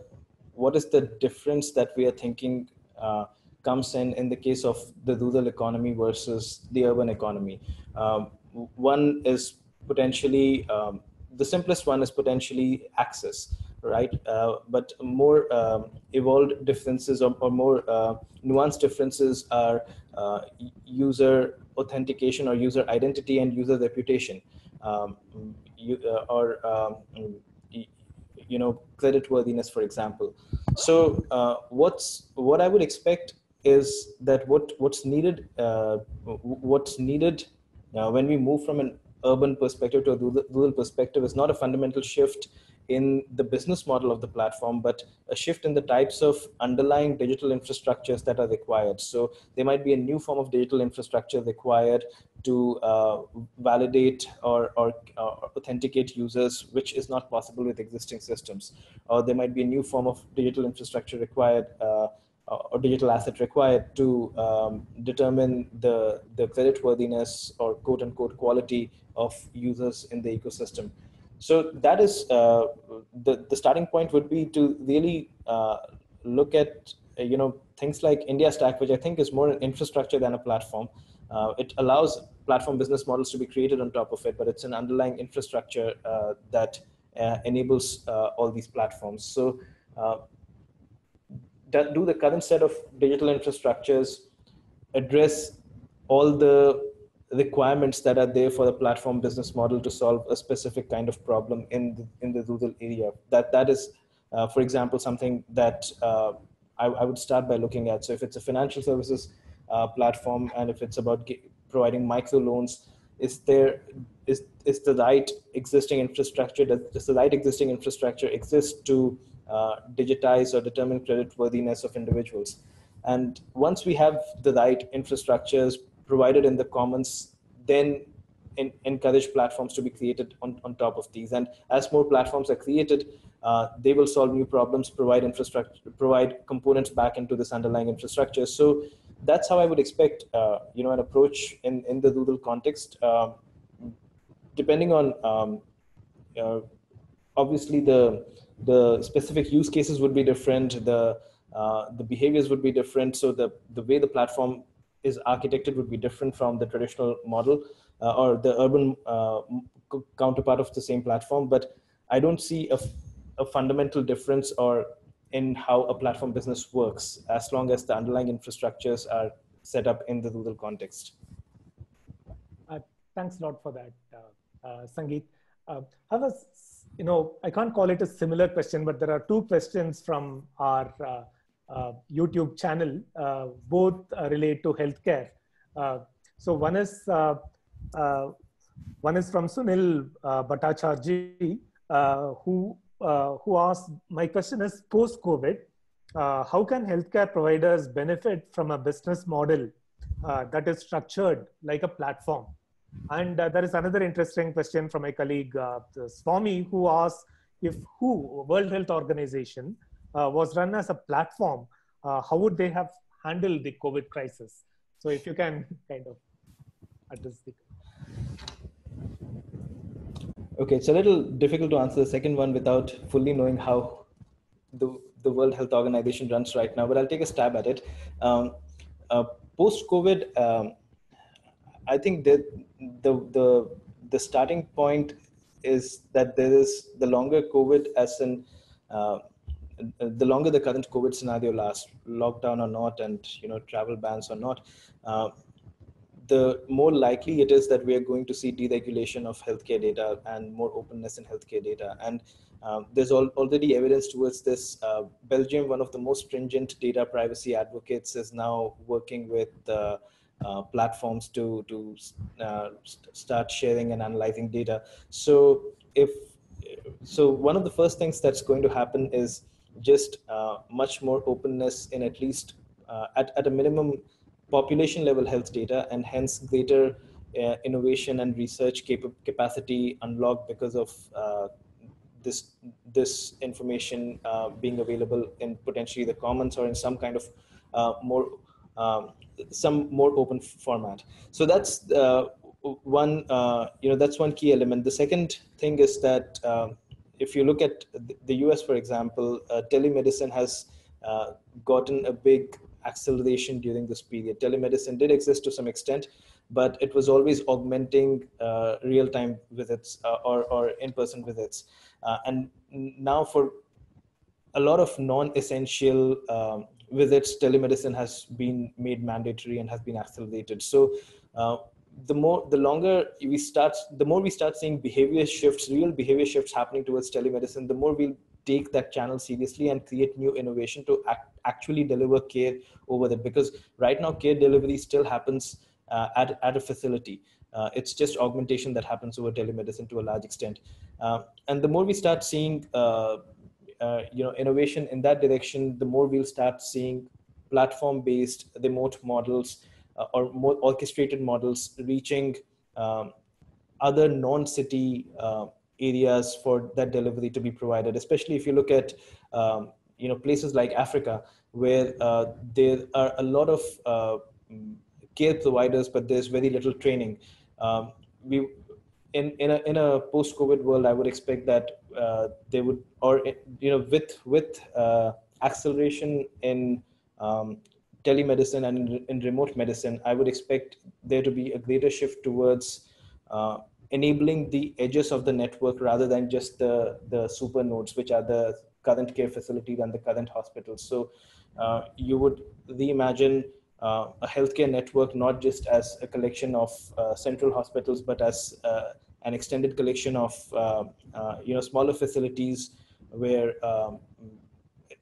what is the difference that we are thinking uh, comes in in the case of the rural economy versus the urban economy. Um, one is potentially um, the simplest one is potentially access right? Uh, but more um, evolved differences or, or more uh, nuanced differences are uh, user authentication or user identity and user reputation, um, you, uh, or um, you know credit worthiness, for example. So uh, what's what I would expect is that what what's needed uh, what's needed when we move from an urban perspective to a rural perspective is not a fundamental shift in the business model of the platform, but a shift in the types of underlying digital infrastructures that are required. So there might be a new form of digital infrastructure required to uh, validate or, or, or, authenticate users, which is not possible with existing systems. Or there might be a new form of digital infrastructure required uh, or digital asset required to um, determine the, the credit worthiness or quote unquote quality of users in the ecosystem. So that is uh, the the starting point would be to really uh, look at you know things like India Stack, which I think is more an infrastructure than a platform. Uh, it allows platform business models to be created on top of it, but it's an underlying infrastructure uh, that uh, enables uh, all these platforms. So, uh, do the current set of digital infrastructures address all the requirements that are there for the platform business model to solve a specific kind of problem in the, in the rural area? That that is, uh, for example, something that I, I would start by looking at. So, if it's a financial services uh, platform and if it's about providing micro loans is there is is the right existing infrastructure does, does the right existing infrastructure exist to uh, digitize or determine credit worthiness of individuals. And once we have the right infrastructures provided in the commons then in, encourage platforms to be created on, on top of these. And as more platforms are created uh, they will solve new problems provide infrastructure provide components back into this underlying infrastructure. So that's how I would expect, uh, you know, an approach in, in the rural context. Uh, depending on, um, uh, obviously the the specific use cases would be different. The uh, the behaviors would be different. So the the way the platform is architected would be different from the traditional model uh, or the urban uh, counterpart of the same platform. But I don't see a, a fundamental difference or in how a platform business works as long as the underlying infrastructures are set up in the rural context. Uh, thanks a lot for that, uh, uh, Sangeet. A, you know, I can't call it a similar question, but there are two questions from our uh, uh, YouTube channel, both relate to healthcare. so one is one is from Sunil uh, Bhattacharjee, who uh, who asked, my question is post-COVID, uh, how can healthcare providers benefit from a business model uh, that is structured like a platform? And uh, there is another interesting question from my colleague uh, Swami, who asked if WHO, World Health Organization, uh, was run as a platform, how would they have handled the COVID crisis? So if you can kind of address the Okay, it's a little difficult to answer the second one without fully knowing how the, the World Health Organization runs right now, but I'll take a stab at it. Um, uh, Post COVID, um, I think that the, the, the starting point is that there is the longer COVID as in uh, the longer the current COVID scenario lasts, lockdown or not, and you know travel bans or not, uh, the more likely it is that we are going to see deregulation of healthcare data and more openness in healthcare data. And um, there's al already evidence towards this. Uh, Belgium, one of the most stringent data privacy advocates, is now working with uh, platforms to to uh, st start sharing and analyzing data. So if so, one of the first things that's going to happen is just uh, much more openness in at least uh, at at a minimum population level health data and hence greater uh, innovation and research cap- capacity unlocked because of this this information being available in potentially the commons or in some kind of more um, some more open format so that's uh, one uh, you know that's one key element the second thing is that if you look at the us for example telemedicine has gotten a big acceleration during this period. Telemedicine did exist to some extent, but it was always augmenting uh, real-time visits uh, or, or in-person visits. Uh, and now for a lot of non-essential um, visits, telemedicine has been made mandatory and has been accelerated. So uh, the more the longer we start the more we start seeing behavior shifts real behavior shifts happening towards telemedicine the more we'll take that channel seriously and create new innovation to act, actually deliver care over there. Because right now care delivery still happens uh, at, at a facility. Uh, it's just augmentation that happens over telemedicine to a large extent. Uh, and the more we start seeing uh, uh, you know innovation in that direction the more we'll start seeing platform based remote models uh, or more orchestrated models reaching um, other non-city areas for that delivery to be provided, especially if you look at um, you know places like Africa, where uh, there are a lot of uh, care providers, but there's very little training. Um, we in in a in a post-COVID world, I would expect that uh, they would, or you know, with with uh, acceleration in um, telemedicine and in, in, remote medicine, I would expect there to be a greater shift towards uh, enabling the edges of the network rather than just the, the super nodes, which are the current care facilities and the current hospitals. So uh, you would reimagine uh, a healthcare network not just as a collection of uh, central hospitals, but as uh, an extended collection of uh, uh, you know smaller facilities where um,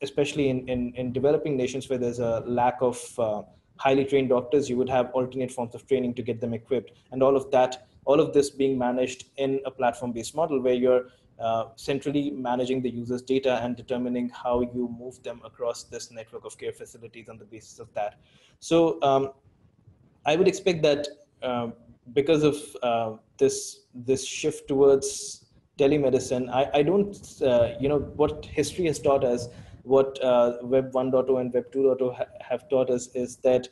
especially in, in, in, developing nations where there's a lack of uh, highly trained doctors, you would have alternate forms of training to get them equipped. And all of that, all of this being managed in a platform-based model where you're uh, centrally managing the user's data and determining how you move them across this network of care facilities on the basis of that. So um, I would expect that uh, because of uh, this this shift towards telemedicine, I, I don't, uh, you know, what history has taught us what uh, Web 1.0 and Web 2.0 ha have taught us is that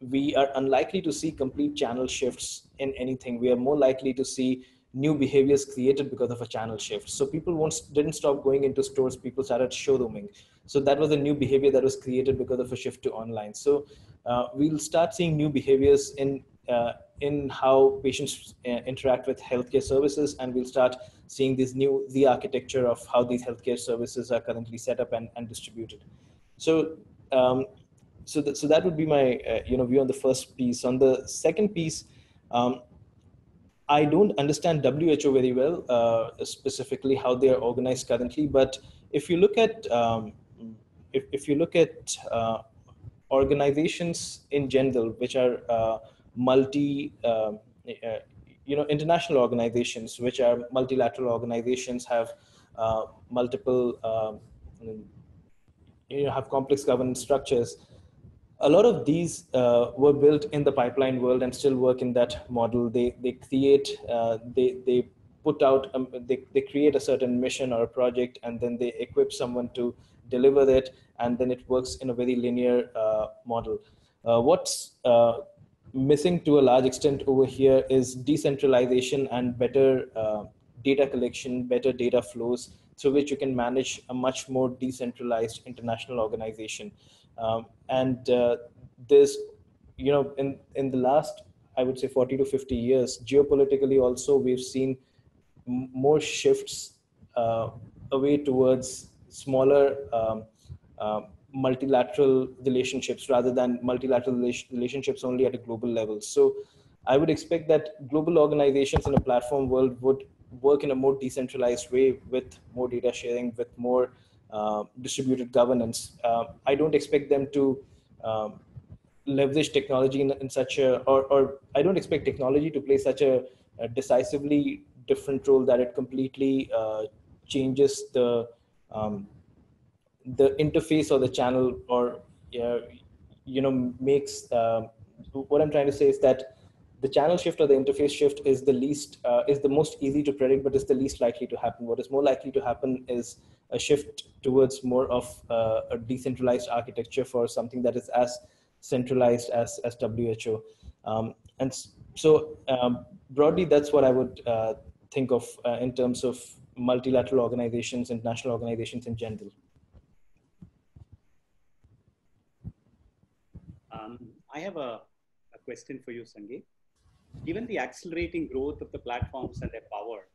we are unlikely to see complete channel shifts in anything. We are more likely to see new behaviors created because of a channel shift. So people won't, didn't stop going into stores, people started showrooming. So that was a new behavior that was created because of a shift to online. So uh, we'll start seeing new behaviors in uh, in how patients uh, interact with healthcare services, and we'll start seeing this new the architecture of how these healthcare services are currently set up and, and distributed. So, um, so, so that would be my uh, you know view on the first piece. On the second piece, um, I don't understand WHO very well, uh, specifically how they are organized currently. But if you look at um, if, if you look at uh, organizations in general, which are uh, multi, uh, uh, you know, international organizations, which are multilateral organizations, have uh, multiple, um, you know, have complex governance structures. A lot of these uh, were built in the pipeline world and still work in that model. They they create uh, they they put out um, they they create a certain mission or a project and then they equip someone to deliver it and then it works in a very linear uh, model. what's missing to a large extent over here is decentralization and better uh, data collection, better data flows through which you can manage a much more decentralized international organization. Um, and uh, there's, you know, in, in the last, I would say 40 to 50 years, geopolitically also, we've seen more shifts uh, away towards smaller um, um multilateral relationships rather than multilateral relationships only at a global level. So I would expect that global organizations in a platform world would work in a more decentralized way with more data sharing, with more uh, distributed governance. Uh, I don't expect them to um, leverage technology in, in, such a, or, or I don't expect technology to play such a, a decisively different role that it completely uh, changes the um, the interface or the channel or you know makes uh, what i'm trying to say is that the channel shift or the interface shift is the least uh, is the most easy to predict but is the least likely to happen what is more likely to happen is a shift towards more of uh, a decentralized architecture for something that is as centralized as as who um, and so um, broadly that's what i would uh, think of uh, in terms of multilateral organizations international organizations in general Um, I have a, a, question for you, Sangeet. Given the accelerating growth of the platforms and their power,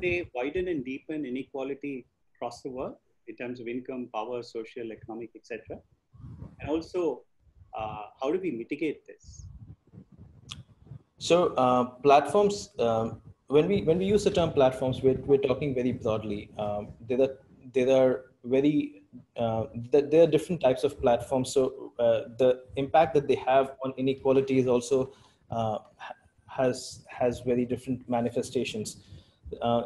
they widen and deepen inequality across the world in terms of income, power, social, economic, etc.? And also, uh, how do we mitigate this? So, uh, platforms. Um, when we when we use the term platforms, we're, we're talking very broadly. Um, there are there are very uh, there are different types of platforms. So uh, the impact that they have on inequality is also uh, has has very different manifestations. Uh,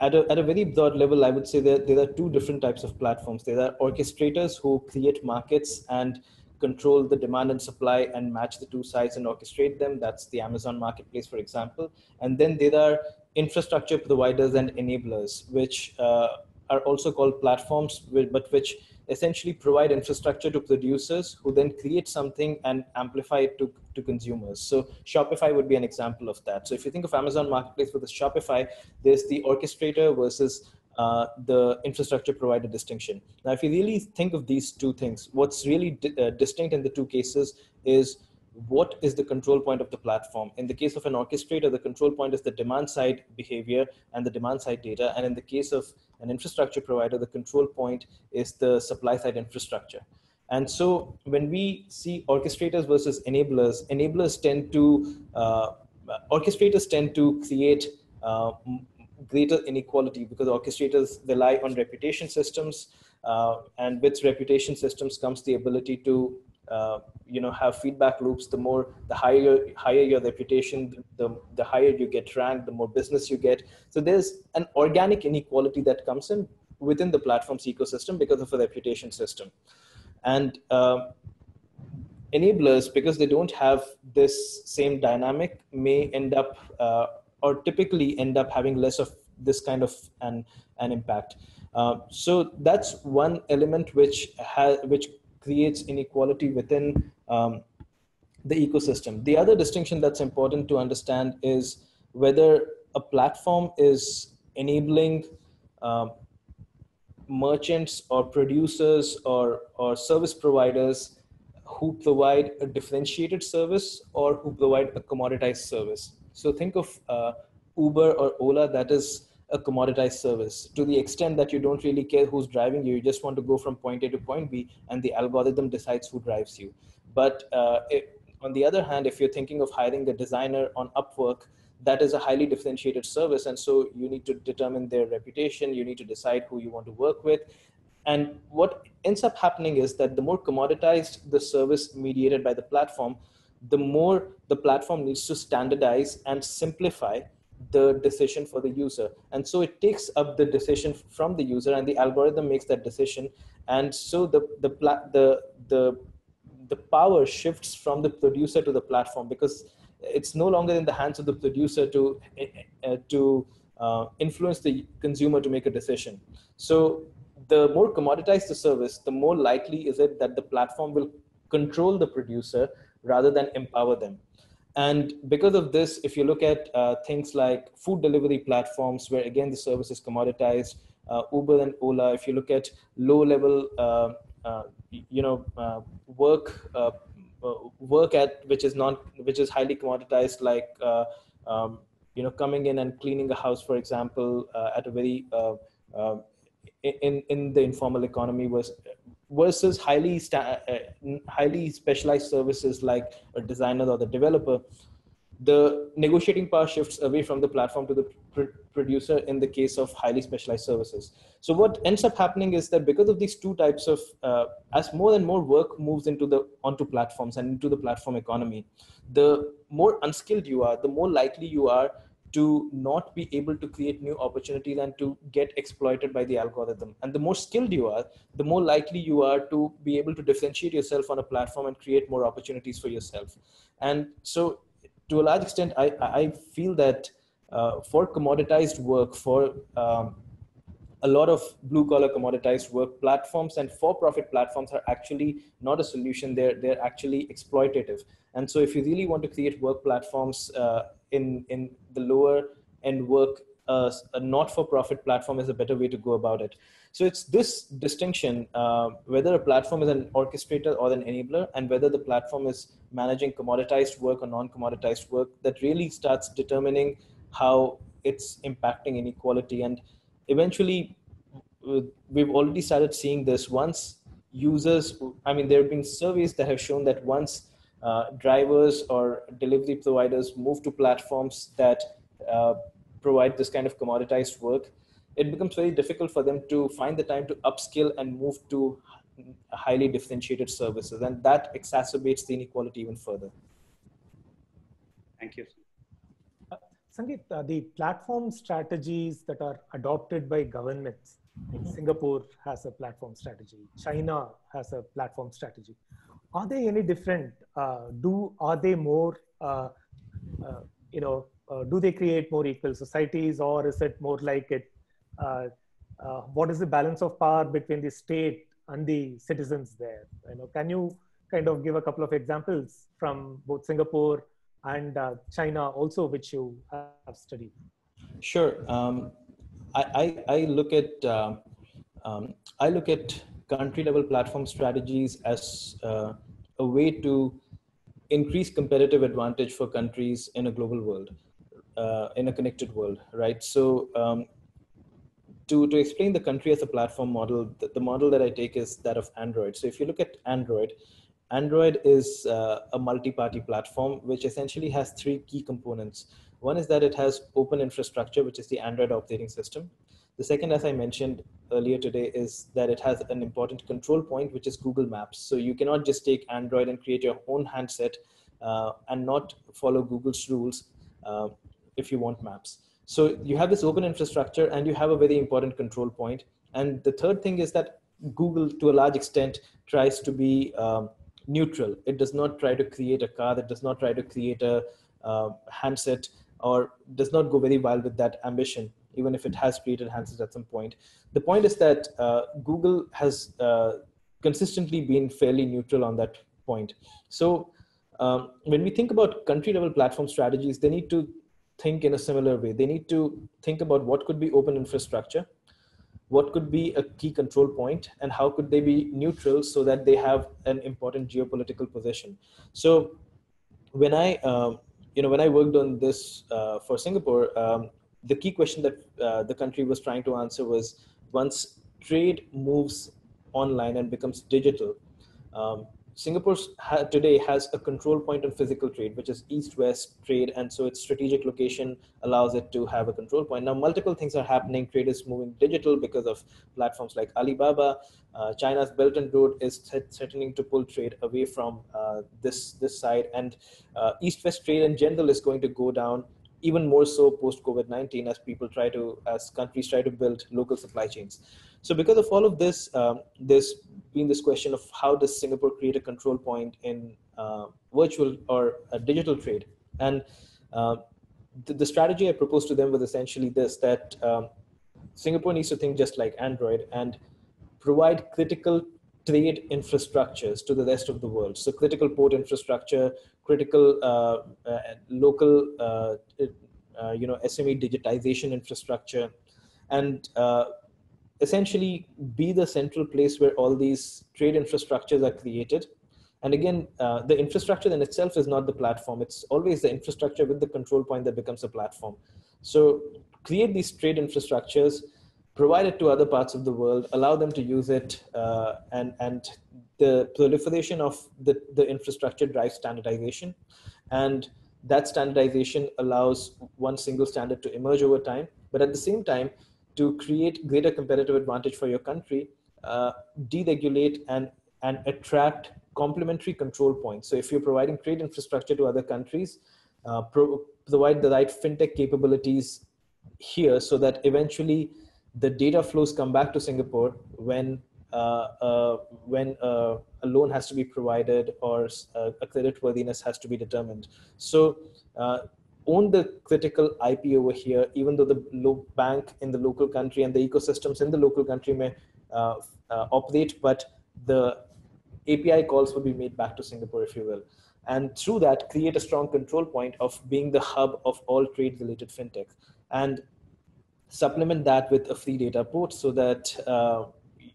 at a, at a very broad level, I would say that there are two different types of platforms. There are orchestrators who create markets and control the demand and supply and match the two sides and orchestrate them. That's the Amazon marketplace, for example. And then there are infrastructure providers and enablers, which uh, are also called platforms, but which essentially provide infrastructure to producers who then create something and amplify it to, to consumers. So Shopify would be an example of that. So if you think of Amazon Marketplace with the Shopify, there's the orchestrator versus uh, the infrastructure provider distinction. Now, if you really think of these two things, what's really di uh, distinct in the two cases is what is the control point of the platform. In the case of an orchestrator, the control point is the demand side behavior and the demand side data. And in the case of an infrastructure provider, the control point is the supply side infrastructure. And so when we see orchestrators versus enablers, enablers tend to, uh, orchestrators tend to create uh, greater inequality because orchestrators rely on reputation systems uh, and with reputation systems comes the ability to uh, you know have feedback loops the more the higher higher your reputation the, the higher you get ranked the more business you get so there's an organic inequality that comes in within the platform's ecosystem because of a reputation system and uh, enablers because they don't have this same dynamic may end up uh, or typically end up having less of this kind of an, an impact. Uh, so that's one element which has which creates inequality within um, the ecosystem. The other distinction that's important to understand is whether a platform is enabling um, merchants or producers or, or service providers who provide a differentiated service or who provide a commoditized service. So think of uh, Uber or Ola that is a commoditized service to the extent that you don't really care who's driving you. You just want to go from point A to point B, and the algorithm decides who drives you. But uh, it, on the other hand, if you're thinking of hiring a designer on Upwork, that is a highly differentiated service. And so you need to determine their reputation. You need to decide who you want to work with. And what ends up happening is that the more commoditized the service mediated by the platform, the more the platform needs to standardize and simplify the decision for the user. And so it takes up the decision from the user and the algorithm makes that decision. And so the, the, the, the, the power shifts from the producer to the platform because it's no longer in the hands of the producer to, uh, to uh, influence the consumer to make a decision. So the more commoditized the service, the more likely is it that the platform will control the producer rather than empower them. And because of this, if you look at uh, things like food delivery platforms, where again the service is commoditized, uh, Uber and Ola, if you look at low level, uh, uh you know, uh, work, uh, work at which is not, which is highly commoditized, like, um, you know, coming in and cleaning a house, for example, at a very, in, in the informal economy was versus highly uh, highly specialized services like a designer or the developer the negotiating power shifts away from the platform to the pr- producer in the case of highly specialized services. So what ends up happening is that because of these two types of uh, as more and more work moves into the onto platforms and into the platform economy the more unskilled you are the more likely you are to not be able to create new opportunities and to get exploited by the algorithm. And the more skilled you are, the more likely you are to be able to differentiate yourself on a platform and create more opportunities for yourself. And so, to a large extent, I, I feel that uh, for commoditized work, for um, a lot of blue collar commoditized work platforms and for profit platforms are actually not a solution they're they're actually exploitative and so if you really want to create work platforms uh, in in the lower end work uh, a not-for-profit platform is a better way to go about it. So it's this distinction, uh, whether a platform is an orchestrator or an enabler, and whether the platform is managing commoditized work or non-commoditized work, that really starts determining how it's impacting inequality. And eventually, we've already started seeing this. Once users, I mean, there have been surveys that have shown that once uh, drivers or delivery providers move to platforms that uh, provide this kind of commoditized work, it becomes very difficult for them to find the time to upskill and move to highly differentiated services. And that exacerbates the inequality even further. Thank you. Uh, Sangeet, uh, the platform strategies that are adopted by governments, like Singapore has a platform strategy, China has a platform strategy are they any different? Uh, do are they more, uh, uh, you know, uh, do they create more equal societies, or is it more like it? Uh, uh, what is the balance of power between the state and the citizens there? You know, can you kind of give a couple of examples from both Singapore and China, also, which you have studied? Sure. Um, I, I, I look at uh, um, I look at country level platform strategies as uh, a way to increase competitive advantage for countries in a global world, uh, in a connected world, right? So um, to, to explain the country as a platform model, the, the, model that I take is that of Android. So if you look at Android, Android is uh, a multi-party platform, which essentially has three key components. One is that it has open infrastructure, which is the Android operating system. The second, as I mentioned earlier today, is that it has an important control point, which is Google Maps. So you cannot just take Android and create your own handset uh, and not follow Google's rules uh, if you want maps. So you have this open infrastructure and you have a very important control point. And the third thing is that Google, to a large extent, tries to be um, neutral. It does not try to create a car. It does not try to create a uh, handset or does not go very well with that ambition even if it has created handsets at some point. The point is that uh, Google has uh, consistently been fairly neutral on that point. So um, when we think about country level platform strategies, they need to think in a similar way. They need to think about what could be open infrastructure, what could be a key control point, and how could they be neutral so that they have an important geopolitical position. So when I, um, you know, when I worked on this uh, for Singapore, um, the key question that uh, the country was trying to answer was once trade moves online and becomes digital, um, Singapore ha today has a control point on physical trade, which is east-west trade, and so its strategic location allows it to have a control point. Now, multiple things are happening. Trade is moving digital because of platforms like Alibaba. Uh, China's Belt and Road is threatening to pull trade away from uh, this this side, and uh, east-west trade in general is going to go down even more so post COVID 19 as people try to, as countries try to build local supply chains. So, because of all of this, um, there's been this question of how does Singapore create a control point in uh, virtual or digital trade? And uh, the, the, strategy I proposed to them was essentially this that um, Singapore needs to think just like Android and provide critical trade infrastructures to the rest of the world. So critical port infrastructure, critical uh, uh, local, uh, you know, SME digitization infrastructure, and essentially be the central place where all these trade infrastructures are created. And again, uh, the infrastructure in itself is not the platform. It's always the infrastructure with the control point that becomes a platform. So create these trade infrastructures, provide it to other parts of the world, allow them to use it, uh, and, and the proliferation of the, the infrastructure drives standardization. And that standardization allows one single standard to emerge over time. But at the same time, to create greater competitive advantage for your country, uh, deregulate and, and attract complementary control points. So if you're providing trade infrastructure to other countries, uh, pro provide the right fintech capabilities here so that eventually the data flows come back to Singapore when when uh, a loan has to be provided or a credit worthiness has to be determined. So own the critical IP over here, even though the bank in the local country and the ecosystems in the local country may uh, uh, operate, but the API calls will be made back to Singapore, if you will. And through that, create a strong control point of being the hub of all trade related fintech. And supplement that with a free data port so that uh,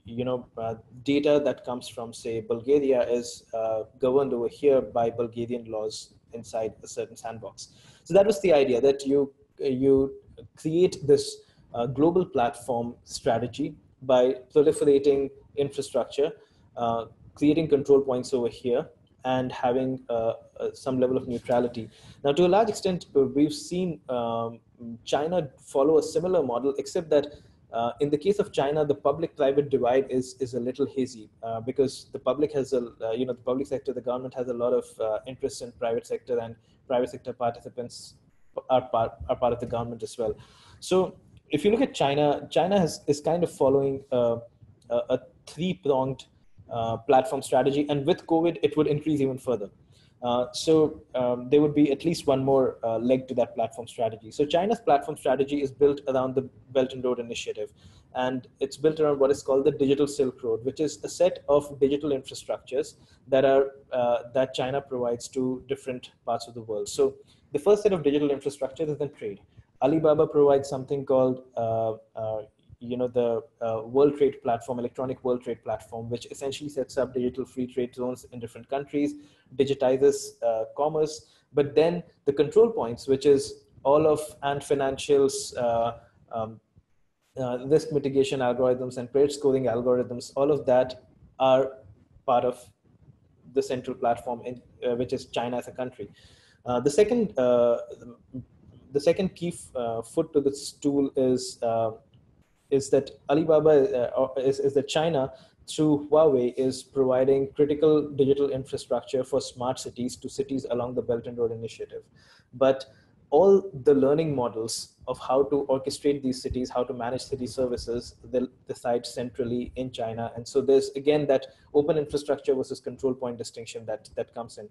you know uh, data that comes from say bulgaria is uh, governed over here by bulgarian laws inside a certain sandbox. So that was the idea that you you create this uh, global platform strategy by proliferating infrastructure uh, creating control points over here and having uh, some level of neutrality. Now to a large extent we've seen um, china follow a similar model except that uh, in the case of China, the public-private divide is is a little hazy uh, because the public has a uh, you know the public sector, the government has a lot of uh, interest in private sector, and private sector participants are part are part of the government as well. So if you look at China, China has is kind of following a, a three-pronged platform strategy, and with COVID, it would increase even further. Uh, so um, there would be at least one more uh, leg to that platform strategy. So China's platform strategy is built around the Belt and Road Initiative, and it's built around what is called the Digital Silk Road, which is a set of digital infrastructures that are uh, that China provides to different parts of the world. So the first set of digital infrastructure is in trade. Alibaba provides something called uh, uh, you know the uh, World Trade Platform, electronic World Trade Platform, which essentially sets up digital free trade zones in different countries, digitizes uh, commerce, but then the control points, which is all of Ant Financial's uh, um, uh, risk mitigation algorithms and credit scoring algorithms, all of that are part of the central platform, in, uh, which is China as a country. Uh, the second, uh, the second key foot to this tool is is that Alibaba is, is that China through Huawei is providing critical digital infrastructure for smart cities to cities along the Belt and Road Initiative. But all the learning models of how to orchestrate these cities, how to manage city services, they'll decide centrally in China. And so there's again that open infrastructure versus control point distinction that, that comes in.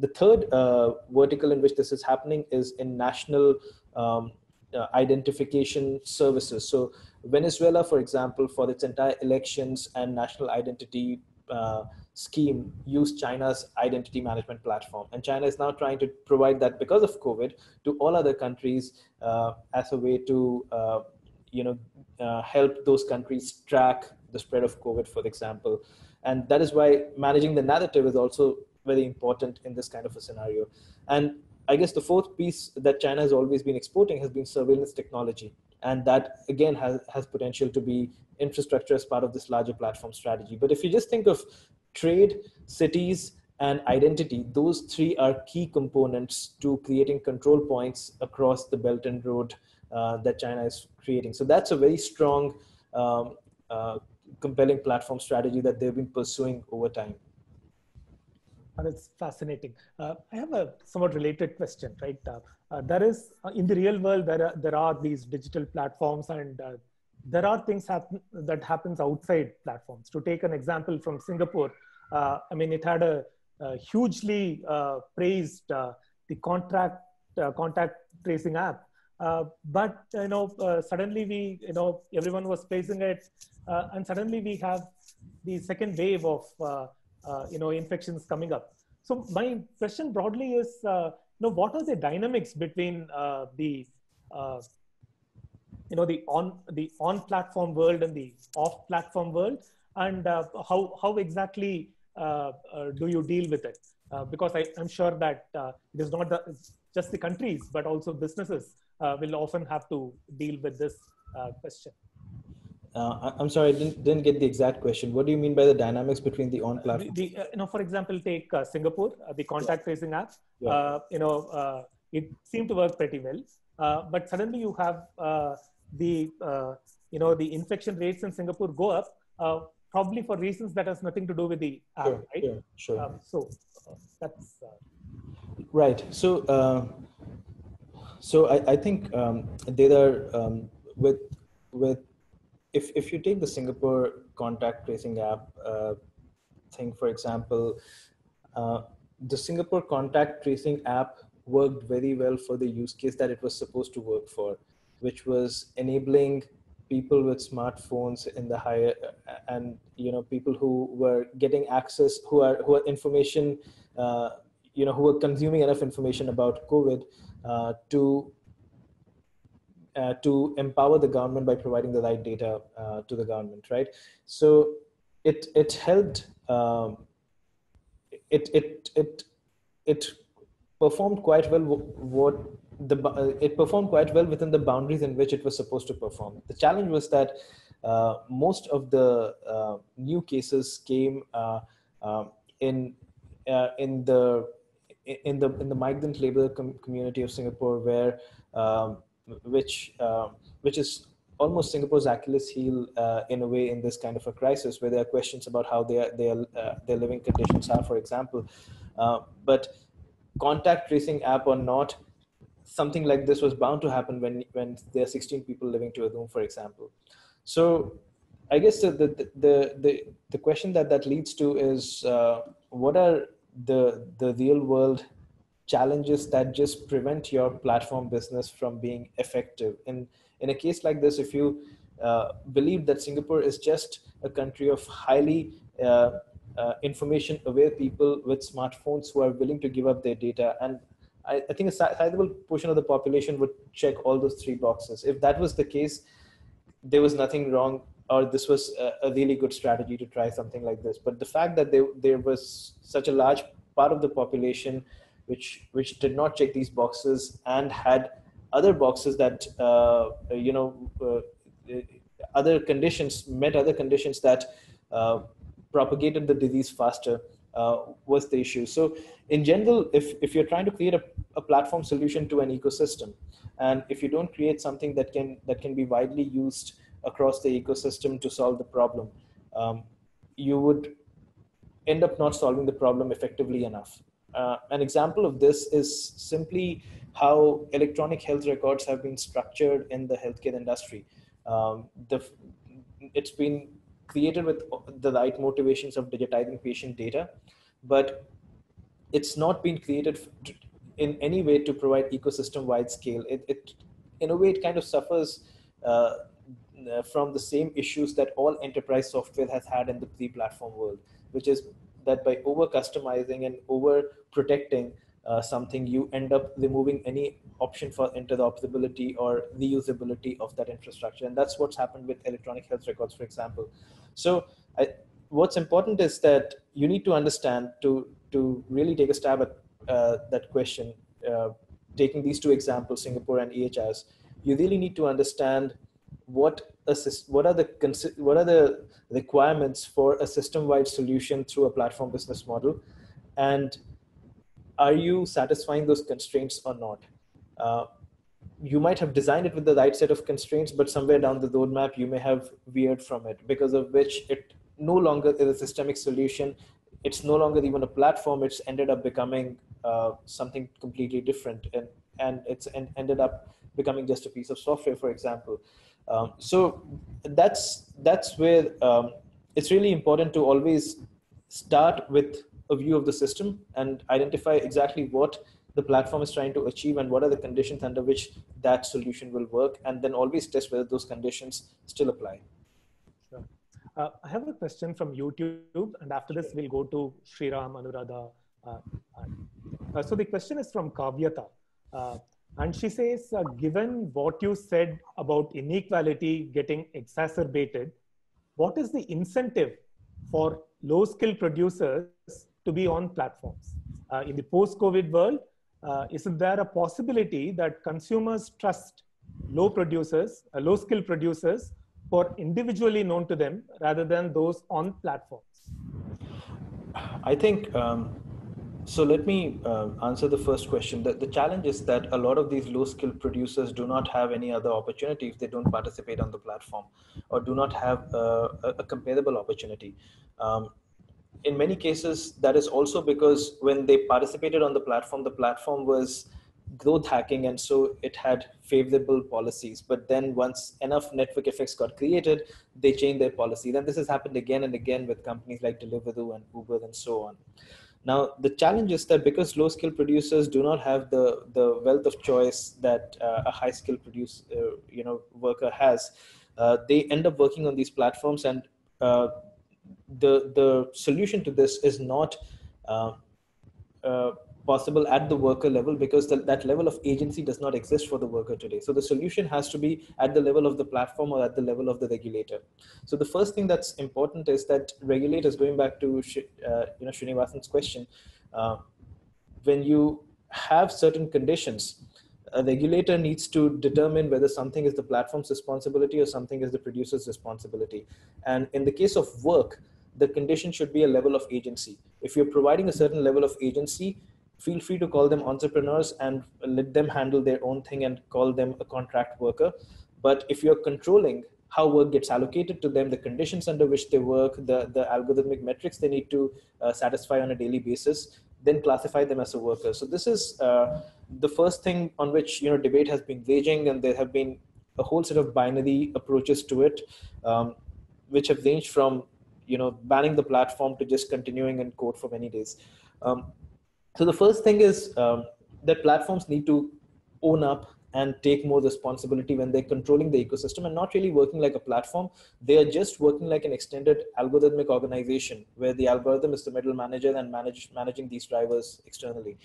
The third uh, vertical in which this is happening is in national um, uh, identification services. So Venezuela, for example, for its entire elections and national identity uh, scheme used China's identity management platform. And China is now trying to provide that because of COVID to all other countries uh, as a way to, uh, you know, uh, help those countries track the spread of COVID, for example. And that is why managing the narrative is also very important in this kind of a scenario. And I guess the fourth piece that China has always been exporting has been surveillance technology. And that again has, has potential to be infrastructure as part of this larger platform strategy. But if you just think of trade, cities, and identity, those three are key components to creating control points across the Belt and Road uh, that China is creating. So that's a very strong, um, uh, compelling platform strategy that they've been pursuing over time. That's fascinating. Uh, I have a somewhat related question, right? Uh, uh, there is in the real world there are, there are these digital platforms and there are things happen, that happens outside platforms. To take an example from Singapore, uh, I mean, it had a, a hugely uh, praised uh, the contract uh, contact tracing app, uh, but you know, uh, suddenly we, you know, everyone was praising it, and suddenly we have the second wave of, you know, infections coming up. So my question broadly is, know, what are the dynamics between the you know the on the on platform world and the off platform world? And uh, how how exactly uh, uh, do you deal with it? Uh, because I, am sure that uh, it is not the, just the countries but also businesses uh, will often have to deal with this question I'm sorry, I didn't, didn't get the exact question. What do you mean by the dynamics between the on platform? The, you know, for example, take Singapore, the contact tracing app. Yeah. you know, it seemed to work pretty well, but suddenly you have the uh, you know the infection rates in Singapore go up, uh, probably for reasons that has nothing to do with the app, sure, right? Yeah, sure. Um, so uh, that's right. So so I, I think um, there are um, with with if if you take the Singapore contact tracing app uh, thing for example, uh, the Singapore contact tracing app worked very well for the use case that it was supposed to work for which was enabling people with smartphones in the higher and you know people who were getting access who are who are information uh, you know who were consuming enough information about covid uh, to uh, to empower the government by providing the right data uh, to the government right so it it helped um, it it it it performed quite well what the uh, it performed quite well within the boundaries in which it was supposed to perform. The challenge was that uh, most of the uh, new cases came uh, um, in in the in the in the migrant labor com community of Singapore, where um, which uh, which is almost Singapore's Achilles heel in a way in this kind of a crisis, where there are questions about how their their their living conditions are, for example. but contact tracing app or not something like this was bound to happen when when there are 16 people living to a room, for example. So I guess the the the the, the question that that leads to is uh, what are the the real world challenges that just prevent your platform business from being effective in in a case like this if you uh, believe that singapore is just a country of highly uh, uh, information aware people with smartphones who are willing to give up their data and I, I think a sizable portion of the population would check all those three boxes. If that was the case, there was nothing wrong or this was a, a, really good strategy to try something like this. But the fact that there, there was such a large part of the population which which did not check these boxes and had other boxes that uh, you know uh, other conditions met other conditions that uh, propagated the disease faster uh, was the issue. So in general, if, if you're trying to create a, a platform solution to an ecosystem, and if you don't create something that can that can be widely used across the ecosystem to solve the problem, um, you would end up not solving the problem effectively enough. Uh, an example of this is simply how electronic health records have been structured in the healthcare industry. Um, the, it's been created with the right motivations of digitizing patient data, but it's not been created in any way to provide ecosystem-wide scale. It, it, in a way, it kind of suffers uh, from the same issues that all enterprise software has had in the pre-platform world, which is that by over customizing and over protecting uh, something, you end up removing any option for interoperability or reusability of that infrastructure. And that's what's happened with electronic health records, for example. So I, what's important is that you need to understand to, to really take a stab at uh, that question, uh, taking these two examples, Singapore and EHS, you really need to understand what assist, what are the what are the requirements for a system-wide solution through a platform business model, and are you satisfying those constraints or not? Uh, you might have designed it with the right set of constraints, but somewhere down the roadmap, you may have veered from it because of which it no longer is a systemic solution. It's no longer even a platform. It's ended up becoming uh, something completely different, and and it's and ended up becoming just a piece of software, for example. Um, so that's that's where um, it's really important to always start with a view of the system and identify exactly what the platform is trying to achieve and what are the conditions under which that solution will work and then always test whether those conditions still apply. Sure. Uh, I have a question from YouTube and after this we'll go to Sriram, Anuradha. Uh, uh, so the question is from Kavyata. And she says, uh, given what you said about inequality getting exacerbated, what is the incentive for low skill producers to be on platforms? Uh, in the post COVID world, uh, isn't there a possibility that consumers trust low producers, uh, low skill producers for individually known to them rather than those on platforms? I think um, so. Let me uh, answer the first question. The, the challenge is that a lot of these low skill producers do not have any other opportunity if they don't participate on the platform or do not have uh, a, a comparable opportunity. Um, in many cases, that is also because when they participated on the platform, the platform was growth hacking and so it had favorable policies but then once enough network effects got created they changed their policy then this has happened again and again with companies like deliveroo and uber and so on now the challenge is that because low skill producers do not have the the wealth of choice that uh, a high skill produce uh, you know worker has uh, they end up working on these platforms and uh, the the solution to this is not uh, uh, possible at the worker level because the, that level of agency does not exist for the worker today. So the solution has to be at the level of the platform or at the level of the regulator. So the first thing that's important is that regulators, going back to uh, you know Srinivasan's question, uh, when you have certain conditions, a regulator needs to determine whether something is the platform's responsibility or something is the producer's responsibility. And in the case of work, the condition should be a level of agency. If you're providing a certain level of agency, feel free to call them entrepreneurs and let them handle their own thing and call them a contract worker. But if you're controlling how work gets allocated to them, the conditions under which they work, the, the algorithmic metrics they need to uh, satisfy on a daily basis, then classify them as a worker. So this is uh, the first thing on which you know debate has been raging, and there have been a whole set of binary approaches to it, um, which have ranged from you know banning the platform to just continuing in code for many days. Um, so the first thing is um, that platforms need to own up and take more responsibility when they're controlling the ecosystem and not really working like a platform. They are just working like an extended algorithmic organization where the algorithm is the middle manager and manage, managing these drivers externally.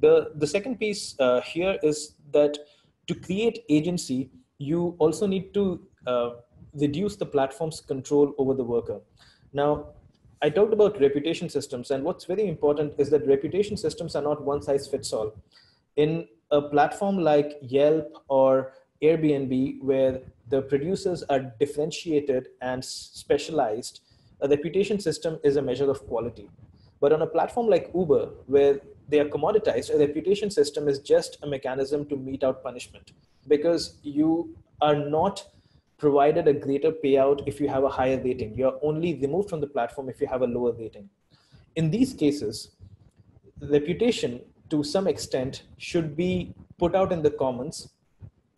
The, the second piece uh, here is that to create agency, you also need to uh, reduce the platform's control over the worker. Now, I talked about reputation systems, and what's very important is that reputation systems are not one size fits all. In a platform like Yelp or Airbnb, where the producers are differentiated and specialized, a reputation system is a measure of quality. But on a platform like Uber, where they are commoditized, a reputation system is just a mechanism to mete out punishment because you are not provided a greater payout if you have a higher rating. You're only removed from the platform if you have a lower rating. In these cases, reputation to some extent should be put out in the commons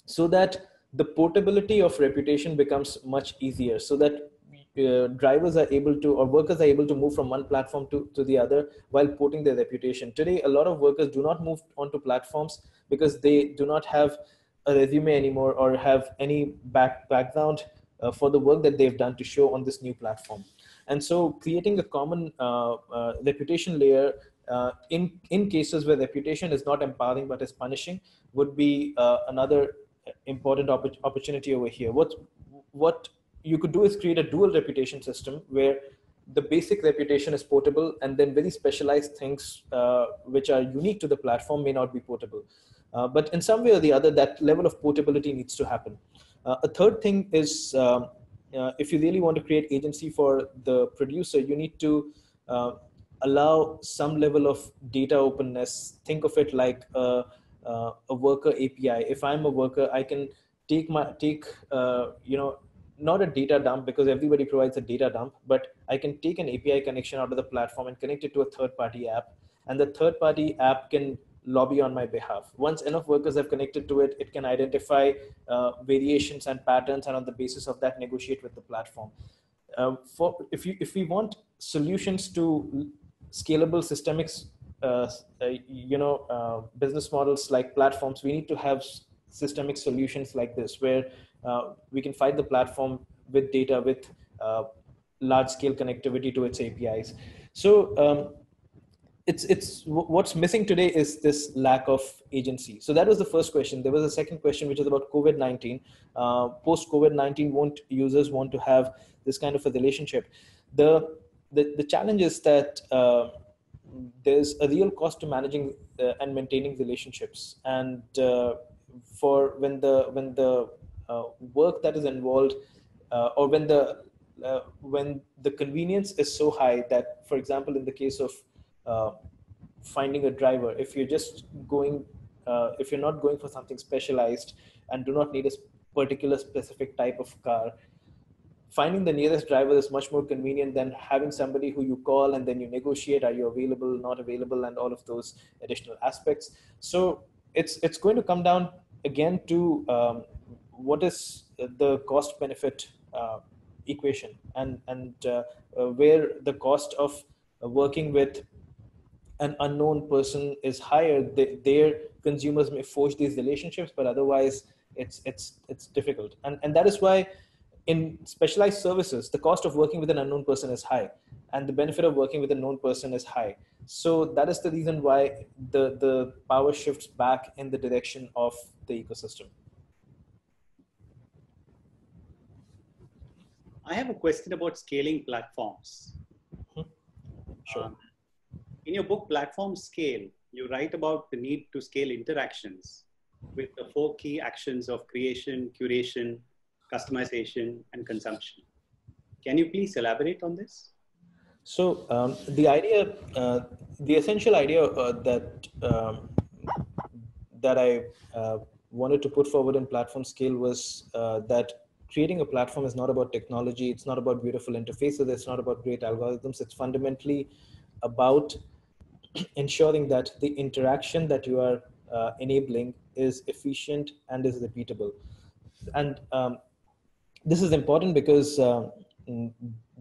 so that the portability of reputation becomes much easier so that uh, drivers are able to or workers are able to move from one platform to, to the other while porting their reputation today a lot of workers do not move onto platforms because they do not have a resume anymore or have any back background uh, for the work that they've done to show on this new platform. And so creating a common uh, uh reputation layer uh, in in cases where reputation is not empowering but is punishing would be uh, another important opp- opportunity over here. What what you could do is create a dual reputation system where the basic reputation is portable and then very specialized things uh, which are unique to the platform may not be portable uh, but in some way or the other that level of portability needs to happen. Uh, a third thing is um, uh, if you really want to create agency for the producer you need to uh, allow some level of data openness. Think of it like a, a worker api if i'm a worker i can take my take you know not a data dump because everybody provides a data dump, but I can take an API connection out of the platform and connect it to a third party app. And the third party app can lobby on my behalf. Once enough workers have connected to it, it can identify uh, variations and patterns, and on the basis of that, negotiate with the platform. Uh, for if you if we want solutions to scalable systemic, uh, uh, you know, uh, business models like platforms, we need to have systemic solutions like this, where we can fight the platform with data with large scale connectivity to its APIs. So um, it's it's what's missing today is this lack of agency. So that was the first question. There was a second question which is about COVID nineteen. Uh, Post COVID nineteen, won't users want to have this kind of a relationship? The the, the challenge is that uh, there's a real cost to managing uh, and maintaining relationships, and uh, for when the when the uh, work that is involved uh, or when the when the convenience is so high that for example in the case of finding a driver. If you're just going if you're not going for something specialized and do not need a particular specific type of car finding the nearest driver is much more convenient than having somebody who you call and then you negotiate are you available not available and all of those additional aspects. So it's it's going to come down again to um, what is the cost benefit uh, equation and and uh, uh, where the cost of working with an unknown person is hired, they, their consumers may forge these relationships but otherwise it's it's it's difficult and and that is why in specialized services the cost of working with an unknown person is high and the benefit of working with a known person is high so that is the reason why the the power shifts back in the direction of the ecosystem I have a question about scaling platforms. Mm-hmm. Sure. Um, in your book, Platform Scale, you write about the need to scale interactions with the four key actions of creation, curation, customization, and consumption. Can you please elaborate on this? So um, the idea, uh, the essential idea uh, that um, that I uh, wanted to put forward in platform scale was uh, that creating a platform is not about technology it's not about beautiful interfaces it's not about great algorithms it's fundamentally about ensuring that the interaction that you are uh, enabling is efficient and is repeatable and um, this is important because uh,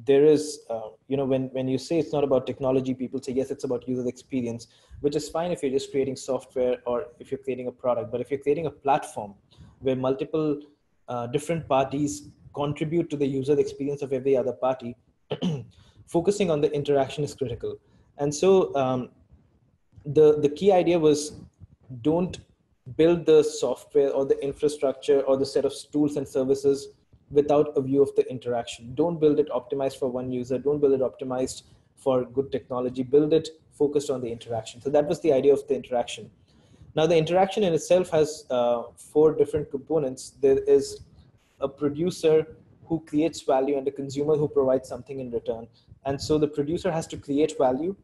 there is uh, you know when when you say it's not about technology people say yes it's about user experience which is fine if you're just creating software or if you're creating a product but if you're creating a platform where multiple uh, different parties contribute to the user experience of every other party, focusing on the interaction is critical. And so um, the the key idea was don't build the software or the infrastructure or the set of tools and services without a view of the interaction. Don't build it optimized for one user. Don't build it optimized for good technology. Build it focused on the interaction. So that was the idea of the interaction. Now the interaction in itself has uh, four different components. There is a producer who creates value and a consumer who provides something in return. And so the producer has to create value.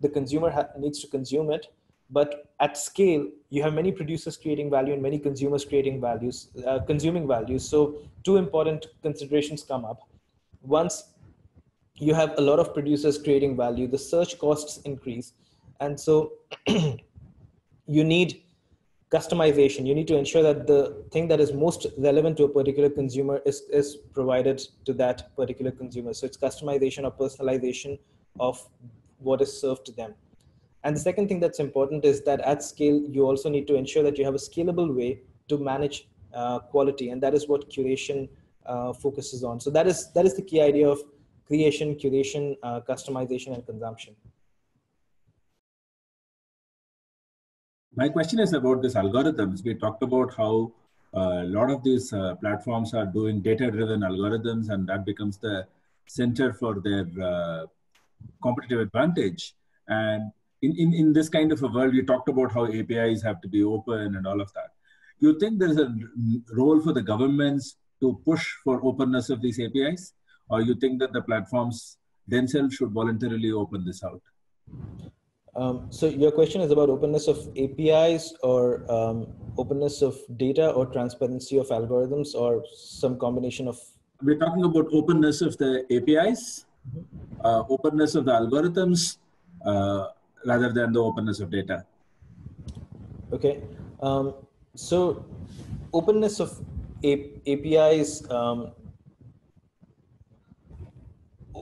The consumer needs to consume it. But at scale you have many producers creating value and many consumers creating values uh, consuming values. So two important considerations come up. Once you have a lot of producers creating value the search costs increase. And so you need customization. You need to ensure that the thing that is most relevant to a particular consumer is, is provided to that particular consumer. So it's customization or personalization of what is served to them and the second thing that's important is that at scale, you also need to ensure that you have a scalable way to manage uh, quality. And that is what curation uh, focuses on. So that is, that is the key idea of creation, curation, uh, customization, and consumption. My question is about this algorithms. We talked about how uh, a lot of these uh, platforms are doing data-driven algorithms, and that becomes the center for their uh, competitive advantage. And in, in, in this kind of a world, you talked about how APIs have to be open and all of that. You think there's a role for the governments to push for openness of these APIs? Or you think that the platforms themselves should voluntarily open this out? Um, so your question is about openness of APIs or um, openness of data or transparency of algorithms or some combination of? We're talking about openness of the APIs, uh, openness of the algorithms, uh, rather than the openness of data. Okay. Um, so openness of APIs, um,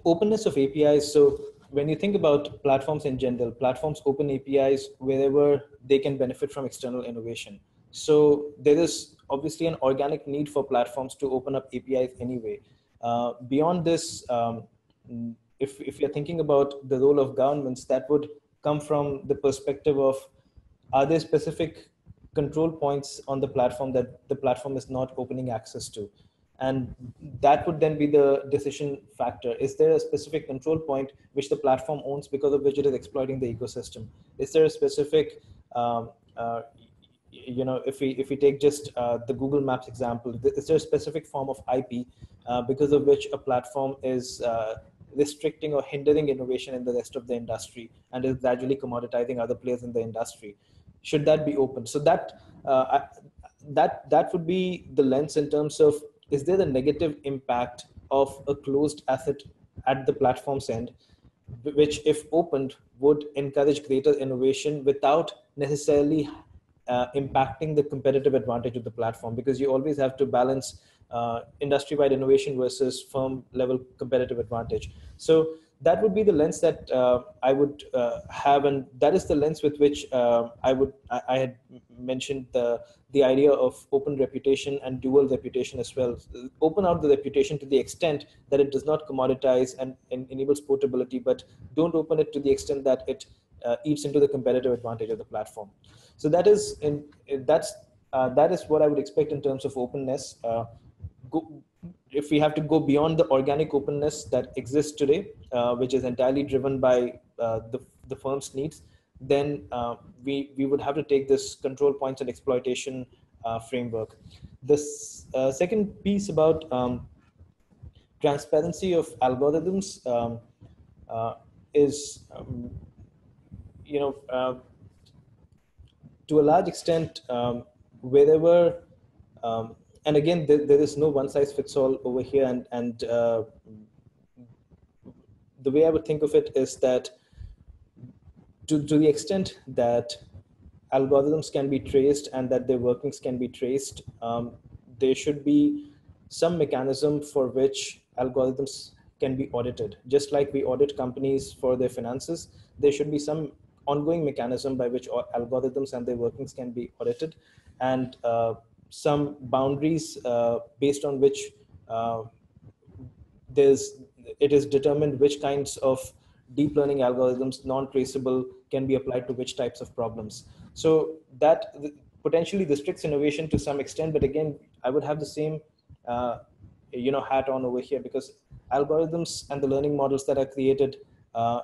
openness of APIs. So when you think about platforms in general, platforms open APIs wherever they can benefit from external innovation. So there is obviously an organic need for platforms to open up APIs anyway. Uh, beyond this, um, if, if you're thinking about the role of governments, that would come from the perspective of are there specific control points on the platform that the platform is not opening access to? And that would then be the decision factor. Is there a specific control point which the platform owns because of which it is exploiting the ecosystem? Is there a specific um, uh, you know if we if we take just uh, the google maps example is there a specific form of ip uh, because of which a platform is uh, restricting or hindering innovation in the rest of the industry and is gradually commoditizing other players in the industry. Should that be open? So that uh, that that would be the lens in terms of is there a negative impact of a closed asset at the platform's end which if opened would encourage greater innovation without necessarily uh, impacting the competitive advantage of the platform? Because you always have to balance uh, industry-wide innovation versus firm level competitive advantage. So that would be the lens that uh, I would uh, have, and that is the lens with which uh, I would I, I, had mentioned the the idea of open reputation and dual reputation as well. Open out the reputation to the extent that it does not commoditize and, and enables portability, but don't open it to the extent that it uh, eats into the competitive advantage of the platform. So that is in that's uh, that is what I would expect in terms of openness go, if we have to go beyond the organic openness that exists today, uh, which is entirely driven by uh, the, the firm's needs, then uh, we, we would have to take this control points and exploitation uh, framework. This uh, second piece about um, transparency of algorithms um, uh, is, um, you know, to a large extent, um, wherever um, and again, there, there is no one size fits all over here. And, and uh, the way I would think of it is that to, to the extent that algorithms can be traced and that their workings can be traced, um, there should be some mechanism for which algorithms can be audited. Just like we audit companies for their finances, there should be some ongoing mechanism by which algorithms and their workings can be audited. And uh, some boundaries uh, based on which uh, there's it is determined which kinds of deep learning algorithms, non-traceable, can be applied to which types of problems. So that potentially restricts innovation to some extent, but again, I would have the same, uh, you know, hat on over here because algorithms and the learning models that are created uh,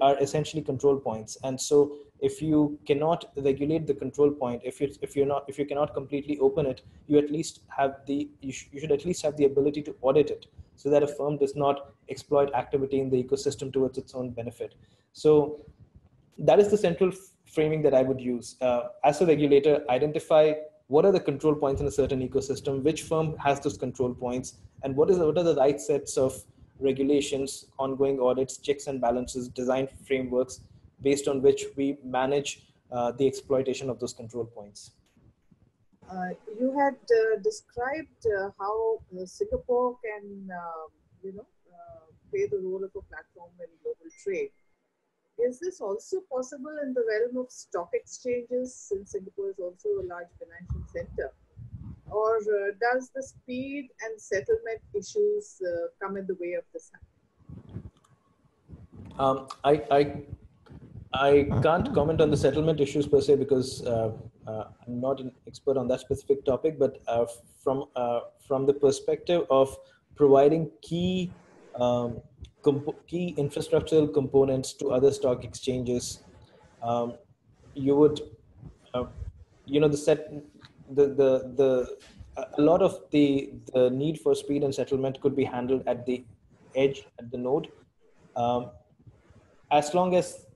are essentially control points. And so if you cannot regulate the control point, if you if you're not if you cannot completely open it, you at least have the you, sh- you should at least have the ability to audit it so that a firm does not exploit activity in the ecosystem towards its own benefit. So that is the central framing that I would use. Uh, as a regulator, identify what are the control points in a certain ecosystem, which firm has those control points, and what is what are the right sets of regulations, ongoing audits, checks and balances, design frameworks based on which we manage uh, the exploitation of those control points. Uh, you had uh, described uh, how Singapore can, um, you know, play the role of a platform in global trade. Is this also possible in the realm of stock exchanges, since Singapore is also a large financial center? Or uh, does the speed and settlement issues uh, come in the way of this? Um, I, I, I can't comment on the settlement issues per se because uh, uh, I'm not an expert on that specific topic, but uh, from uh, from the perspective of providing key um, key infrastructural components to other stock exchanges, um, you would, uh, you know, the set the the the a lot of the the need for speed and settlement could be handled at the edge at the node, um, as long as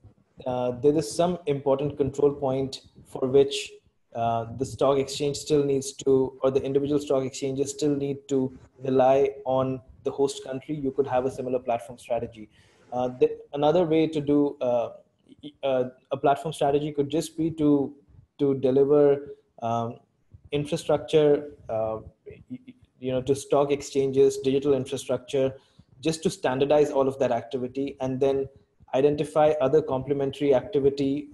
uh, there is some important control point for which uh, the stock exchange still needs to, or the individual stock exchanges still need to rely on the host country, you could have a similar platform strategy. Uh, the, another way to do uh, uh a platform strategy could just be to to deliver um, infrastructure, uh, you know, to stock exchanges, digital infrastructure, just to standardize all of that activity, and then identify other complementary activity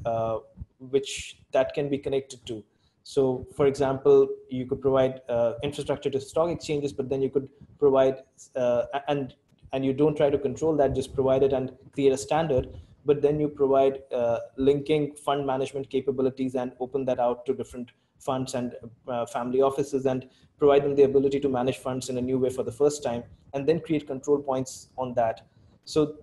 which that can be connected to. So, for example, you could provide uh, infrastructure to stock exchanges, but then you could provide uh, and and you don't try to control that, just provide it and create a standard. But then you provide uh, linking fund management capabilities and open that out to different funds and uh, family offices and provide them the ability to manage funds in a new way for the first time, and then create control points on that. So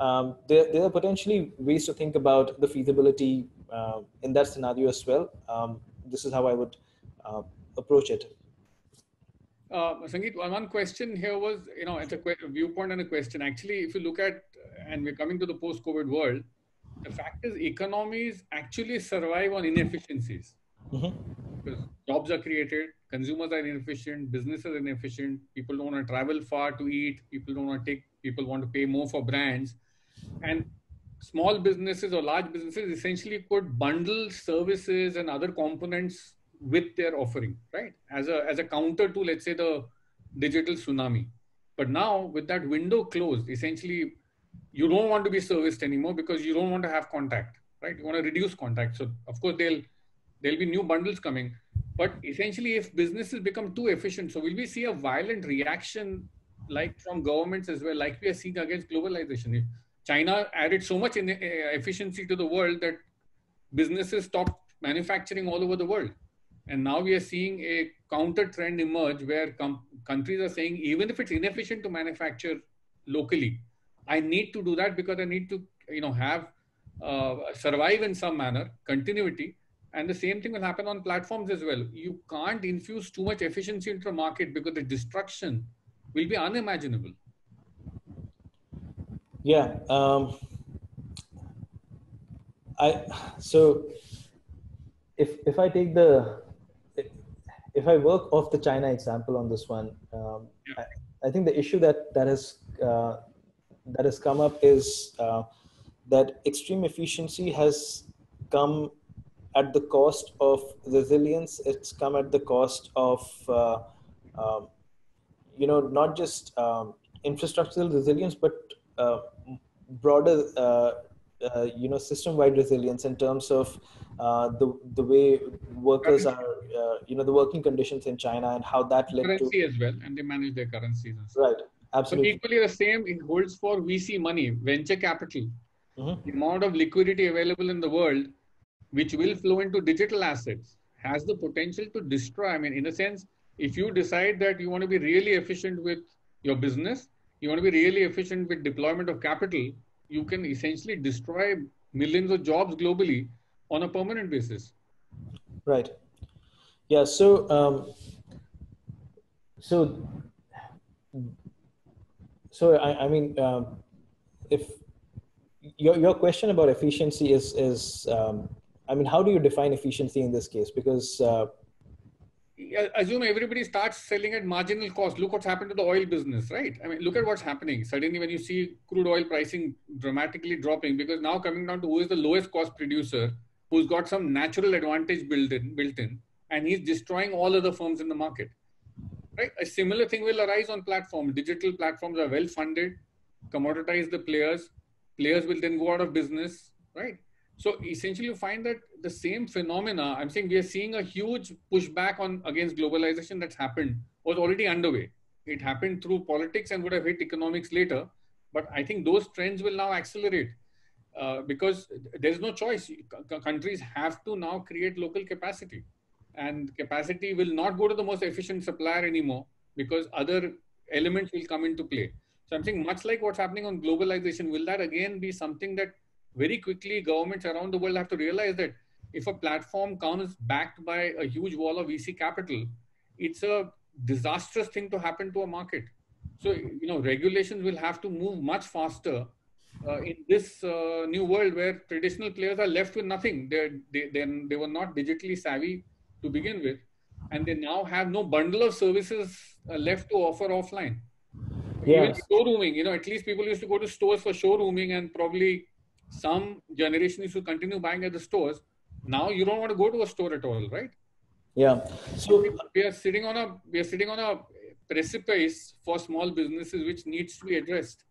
um, there, there are potentially ways to think about the feasibility uh, in that scenario as well. Um, this is how I would uh, approach it. Uh, Sangeet, one question here was, you know, it's a viewpoint and a question. Actually, if you look at, and we're coming to the post-COVID world, the fact is economies actually survive on inefficiencies. Mm-hmm. Because jobs are created, consumers are inefficient, businesses are inefficient, people don't want to travel far to eat, people don't want to take, people want to pay more for brands. And small businesses or large businesses essentially could bundle services and other components with their offering, right? As a as a counter to let's say the digital tsunami. But now with that window closed, essentially you don't want to be serviced anymore because you don't want to have contact, right? You want to reduce contact. So of course they'll there'll be new bundles coming. But essentially, if businesses become too efficient, so will we see a violent reaction like from governments as well, like we are seeing against globalization? China added so much in, uh, efficiency to the world that businesses stopped manufacturing all over the world. And now we are seeing a counter trend emerge where countries are saying, even if it's inefficient to manufacture locally, I need to do that because I need to, you know, have uh, survive in some manner, continuity. And the same thing will happen on platforms as well. You can't infuse too much efficiency into the market because the destruction will be unimaginable. Yeah. Um, I so if if I take the if I work off the China example on this one, um, yeah. I, I, think the issue that that has uh, that has come up is uh, that extreme efficiency has come at the cost of resilience. It's come at the cost of uh, um, you know not just um, infrastructural resilience, but broader uh, uh, you know system-wide resilience in terms of the the way workers are you know the working conditions in China and how that led currency to as well, and they manage their currencies. Right. Absolutely. So equally the same it holds for VC money, venture capital. Mhm. The amount of liquidity available in the world, which will flow into digital assets, has the potential to destroy. I mean, in a sense, if you decide that you want to be really efficient with your business, you want to be really efficient with deployment of capital, you can essentially destroy millions of jobs globally on a permanent basis. Right. Yeah. So, um, so, so I, I mean, um, if your your question about efficiency is is, um, I mean, how do you define efficiency in this case? Because uh, assume everybody starts selling at marginal cost. Look what's happened to the oil business, right? I mean, look at what's happening. Suddenly, when you see crude oil pricing dramatically dropping, because now coming down to who is the lowest cost producer, who's got some natural advantage built in, built in, and he's destroying all other firms in the market. Right? A similar thing will arise on platforms. Digital platforms are well funded, commoditize the players. Players will then go out of business, right? So essentially, you find that the same phenomena. I'm saying we are seeing a huge pushback on against globalization that's happened was already underway. It happened through politics and would have hit economics later. But I think those trends will now accelerate uh, because there's no choice. C- countries have to now create local capacity, and capacity will not go to the most efficient supplier anymore because other elements will come into play. So I'm saying, much like what's happening on globalization, will that again be something that very quickly governments around the world have to realize that if a platform comes backed by a huge wall of VC capital, it's a disastrous thing to happen to a market. So, you know, regulations will have to move much faster uh, in this uh, new world where traditional players are left with nothing. They're, they, they, they were not digitally savvy to begin with, and they now have no bundle of services uh, left to offer offline. Even showrooming, you know, at least people used to go to stores for showrooming and probably some generation used to continue buying at the stores. Now you don't want to go to a store at all, right? yeah. So we are sitting on a we are sitting on a precipice for small businesses which needs to be addressed.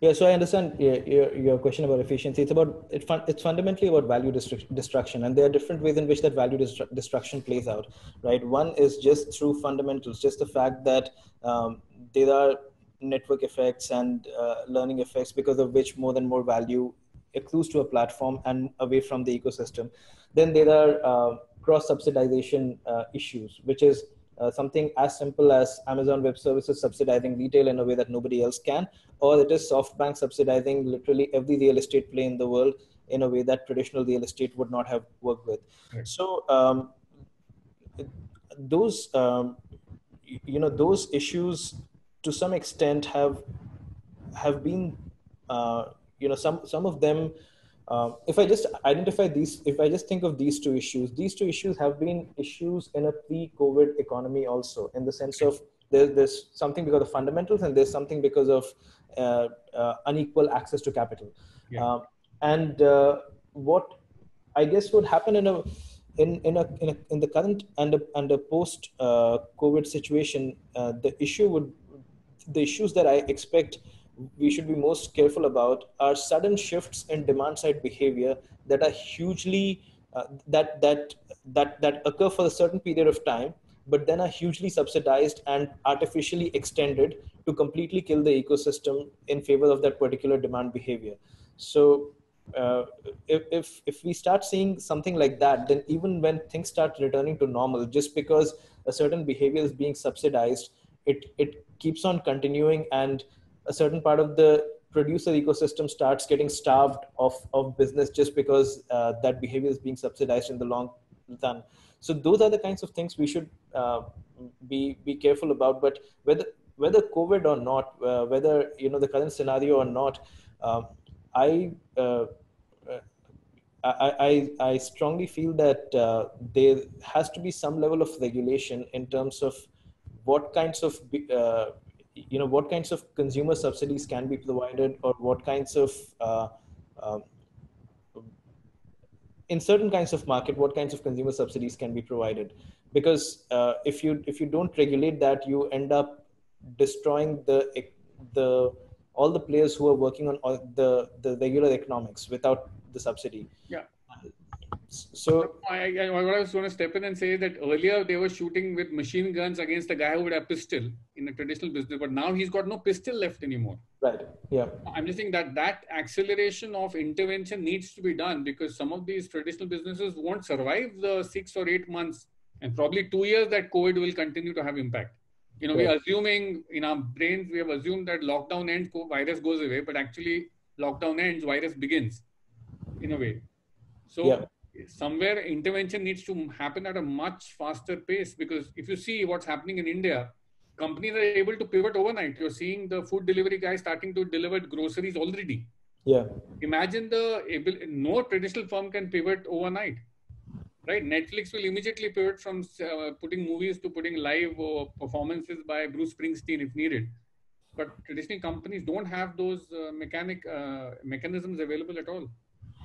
Yeah, so I understand your, your, question about efficiency. It's about it fun, it's fundamentally about value destruct, destruction, and there are different ways in which that value destru- destruction plays out. Right, one is just through fundamentals, just the fact that um, there are network effects and uh, learning effects because of which more and more value accrues to a platform and away from the ecosystem. Then there are uh, cross subsidization uh, issues, which is uh, something as simple as Amazon Web Services subsidizing retail in a way that nobody else can, or it is SoftBank subsidizing literally every real estate play in the world in a way that traditional real estate would not have worked with. Right. So um, those um, you know those issues to some extent have have been uh, you know some some of them um, if I just identify these, if I just think of these two issues, these two issues have been issues in a pre-COVID economy also, in the sense of there, there's something because of fundamentals and there's something because of uh, uh, unequal access to capital. Yeah. Um, and uh, what I guess would happen in a in in a in, a, in the current and a, and a post uh, COVID situation, uh, the issue would the issues that I expect we should be most careful about are sudden shifts in demand side behavior that are hugely uh, that that that that occur for a certain period of time but then are hugely subsidized and artificially extended to completely kill the ecosystem in favor of that particular demand behavior. So uh, if, if if we start seeing something like that then even when things start returning to normal just because a certain behavior is being subsidized it it keeps on continuing and a certain part of the producer ecosystem starts getting starved of, of business just because uh, that behavior is being subsidized in the long run. So those are the kinds of things we should uh, be be careful about. But whether whether COVID or not, uh, whether you know the current scenario or not, um, I, uh, I I I strongly feel that uh, there has to be some level of regulation in terms of what kinds of uh, you know what kinds of consumer subsidies can be provided or what kinds of uh, um, in certain kinds of market what kinds of consumer subsidies can be provided because uh, if you if you don't regulate that you end up destroying the the all the players who are working on all the the regular economics without the subsidy Yeah. So I, I, what I was going to step in and say that earlier they were shooting with machine guns against a guy who would have pistol in a traditional business, but now he's got no pistol left anymore. Right. Yeah. I'm just saying that that acceleration of intervention needs to be done because some of these traditional businesses won't survive the six or eight months and probably two years that COVID will continue to have impact. You know, we're assuming in our brains, we have assumed that lockdown ends, virus goes away, but actually lockdown ends, virus begins in a way. So yeah somewhere intervention needs to happen at a much faster pace because if you see what's happening in India, companies are able to pivot overnight. You're seeing the food delivery guy starting to deliver groceries already. Yeah. Imagine the able no traditional firm can pivot overnight. Right? Netflix will immediately pivot from uh, putting movies to putting live uh, performances by Bruce Springsteen if needed. But traditional companies don't have those uh, mechanic uh, mechanisms available at all.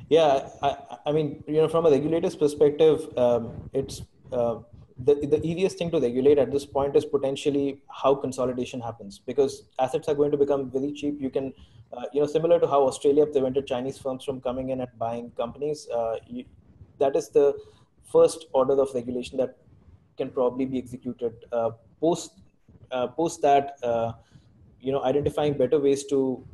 Yeah, I, I mean, you know, from a regulator's perspective, um, it's uh, the, the easiest thing to regulate at this point is potentially how consolidation happens because assets are going to become very cheap. You can, uh, you know, similar to how Australia prevented Chinese firms from coming in and buying companies. Uh, you, that is the first order of regulation that can probably be executed. Uh, post, uh, post that, uh, you know, identifying better ways to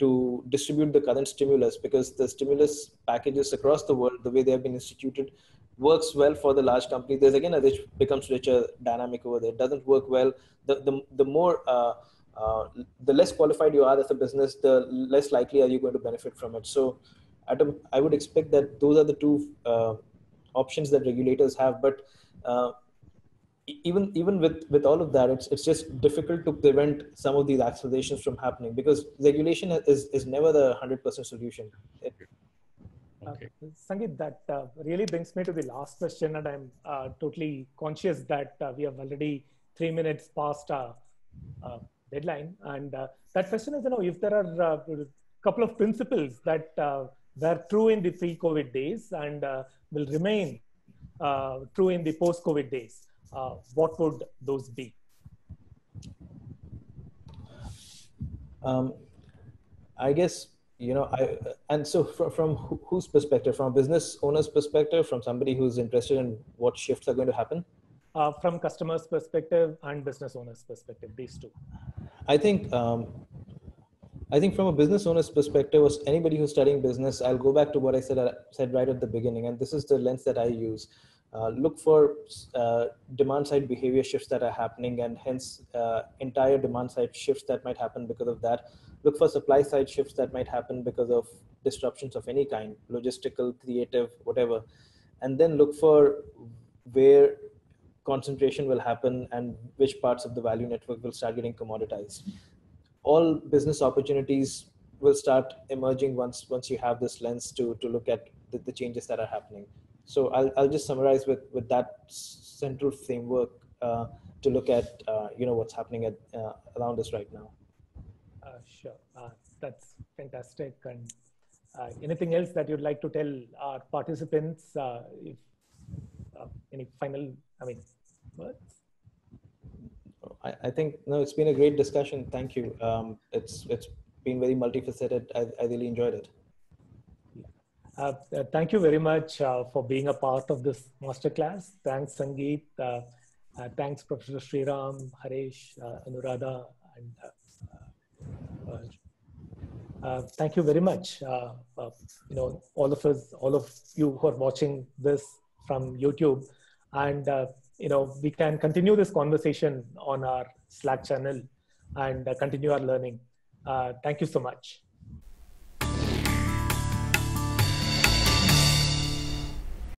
to distribute the current stimulus because the stimulus packages across the world, the way they have been instituted, works well for the large company. There's again a rich becomes richer dynamic over there. It doesn't work well. The the, the more uh, uh, the less qualified you are as a business, the less likely are you going to benefit from it. So, at a, I would expect that those are the two uh, options that regulators have. But uh, even even with with all of that it's it's just difficult to prevent some of these accelerations from happening because regulation is is never the 100% solution it, okay. Uh, Sangeet, that uh, really brings me to the last question, and I'm uh, totally conscious that uh, we have already three minutes past our uh, deadline. And uh, that question is, you know, if there are a couple of principles that were true in the pre-COVID days and will remain true in the post-COVID days, uh, what would those be? Um, I guess you know I and so from, from whose perspective, from a business owner's perspective, from somebody who's interested in what shifts are going to happen. Uh, from customers' perspective and business owners' perspective, these two. I think um, I think from a business owner's perspective, or anybody who's studying business, I'll go back to what I said uh, said right at the beginning, and this is the lens that I use. Uh, look for uh, demand side behavior shifts that are happening and hence uh, entire demand side shifts that might happen because of that. Look for supply side shifts that might happen because of disruptions of any kind, logistical, creative, whatever. And then look for where concentration will happen and which parts of the value network will start getting commoditized. All business opportunities will start emerging once once you have this lens to to look at the, the changes that are happening. So I'll, I'll just summarize with, with that central framework uh, to look at, uh, you know, what's happening at, uh, around us right now. Uh, sure, uh, that's fantastic. And uh, anything else that you'd like to tell our participants? if any final, I mean, words? I, I think no, it's been a great discussion. Thank you. Um, it's it's been very multifaceted. I, I really enjoyed it. Uh, uh, thank you very much uh, for being a part of this masterclass. Thanks, Sangeet. Uh, uh, thanks, Professor Sriram, Haresh, Anuradha, and thank you very much. you know, all of us, all of you who are watching this from YouTube, and you know, we can continue this conversation on our Slack channel and continue our learning. thank you so much.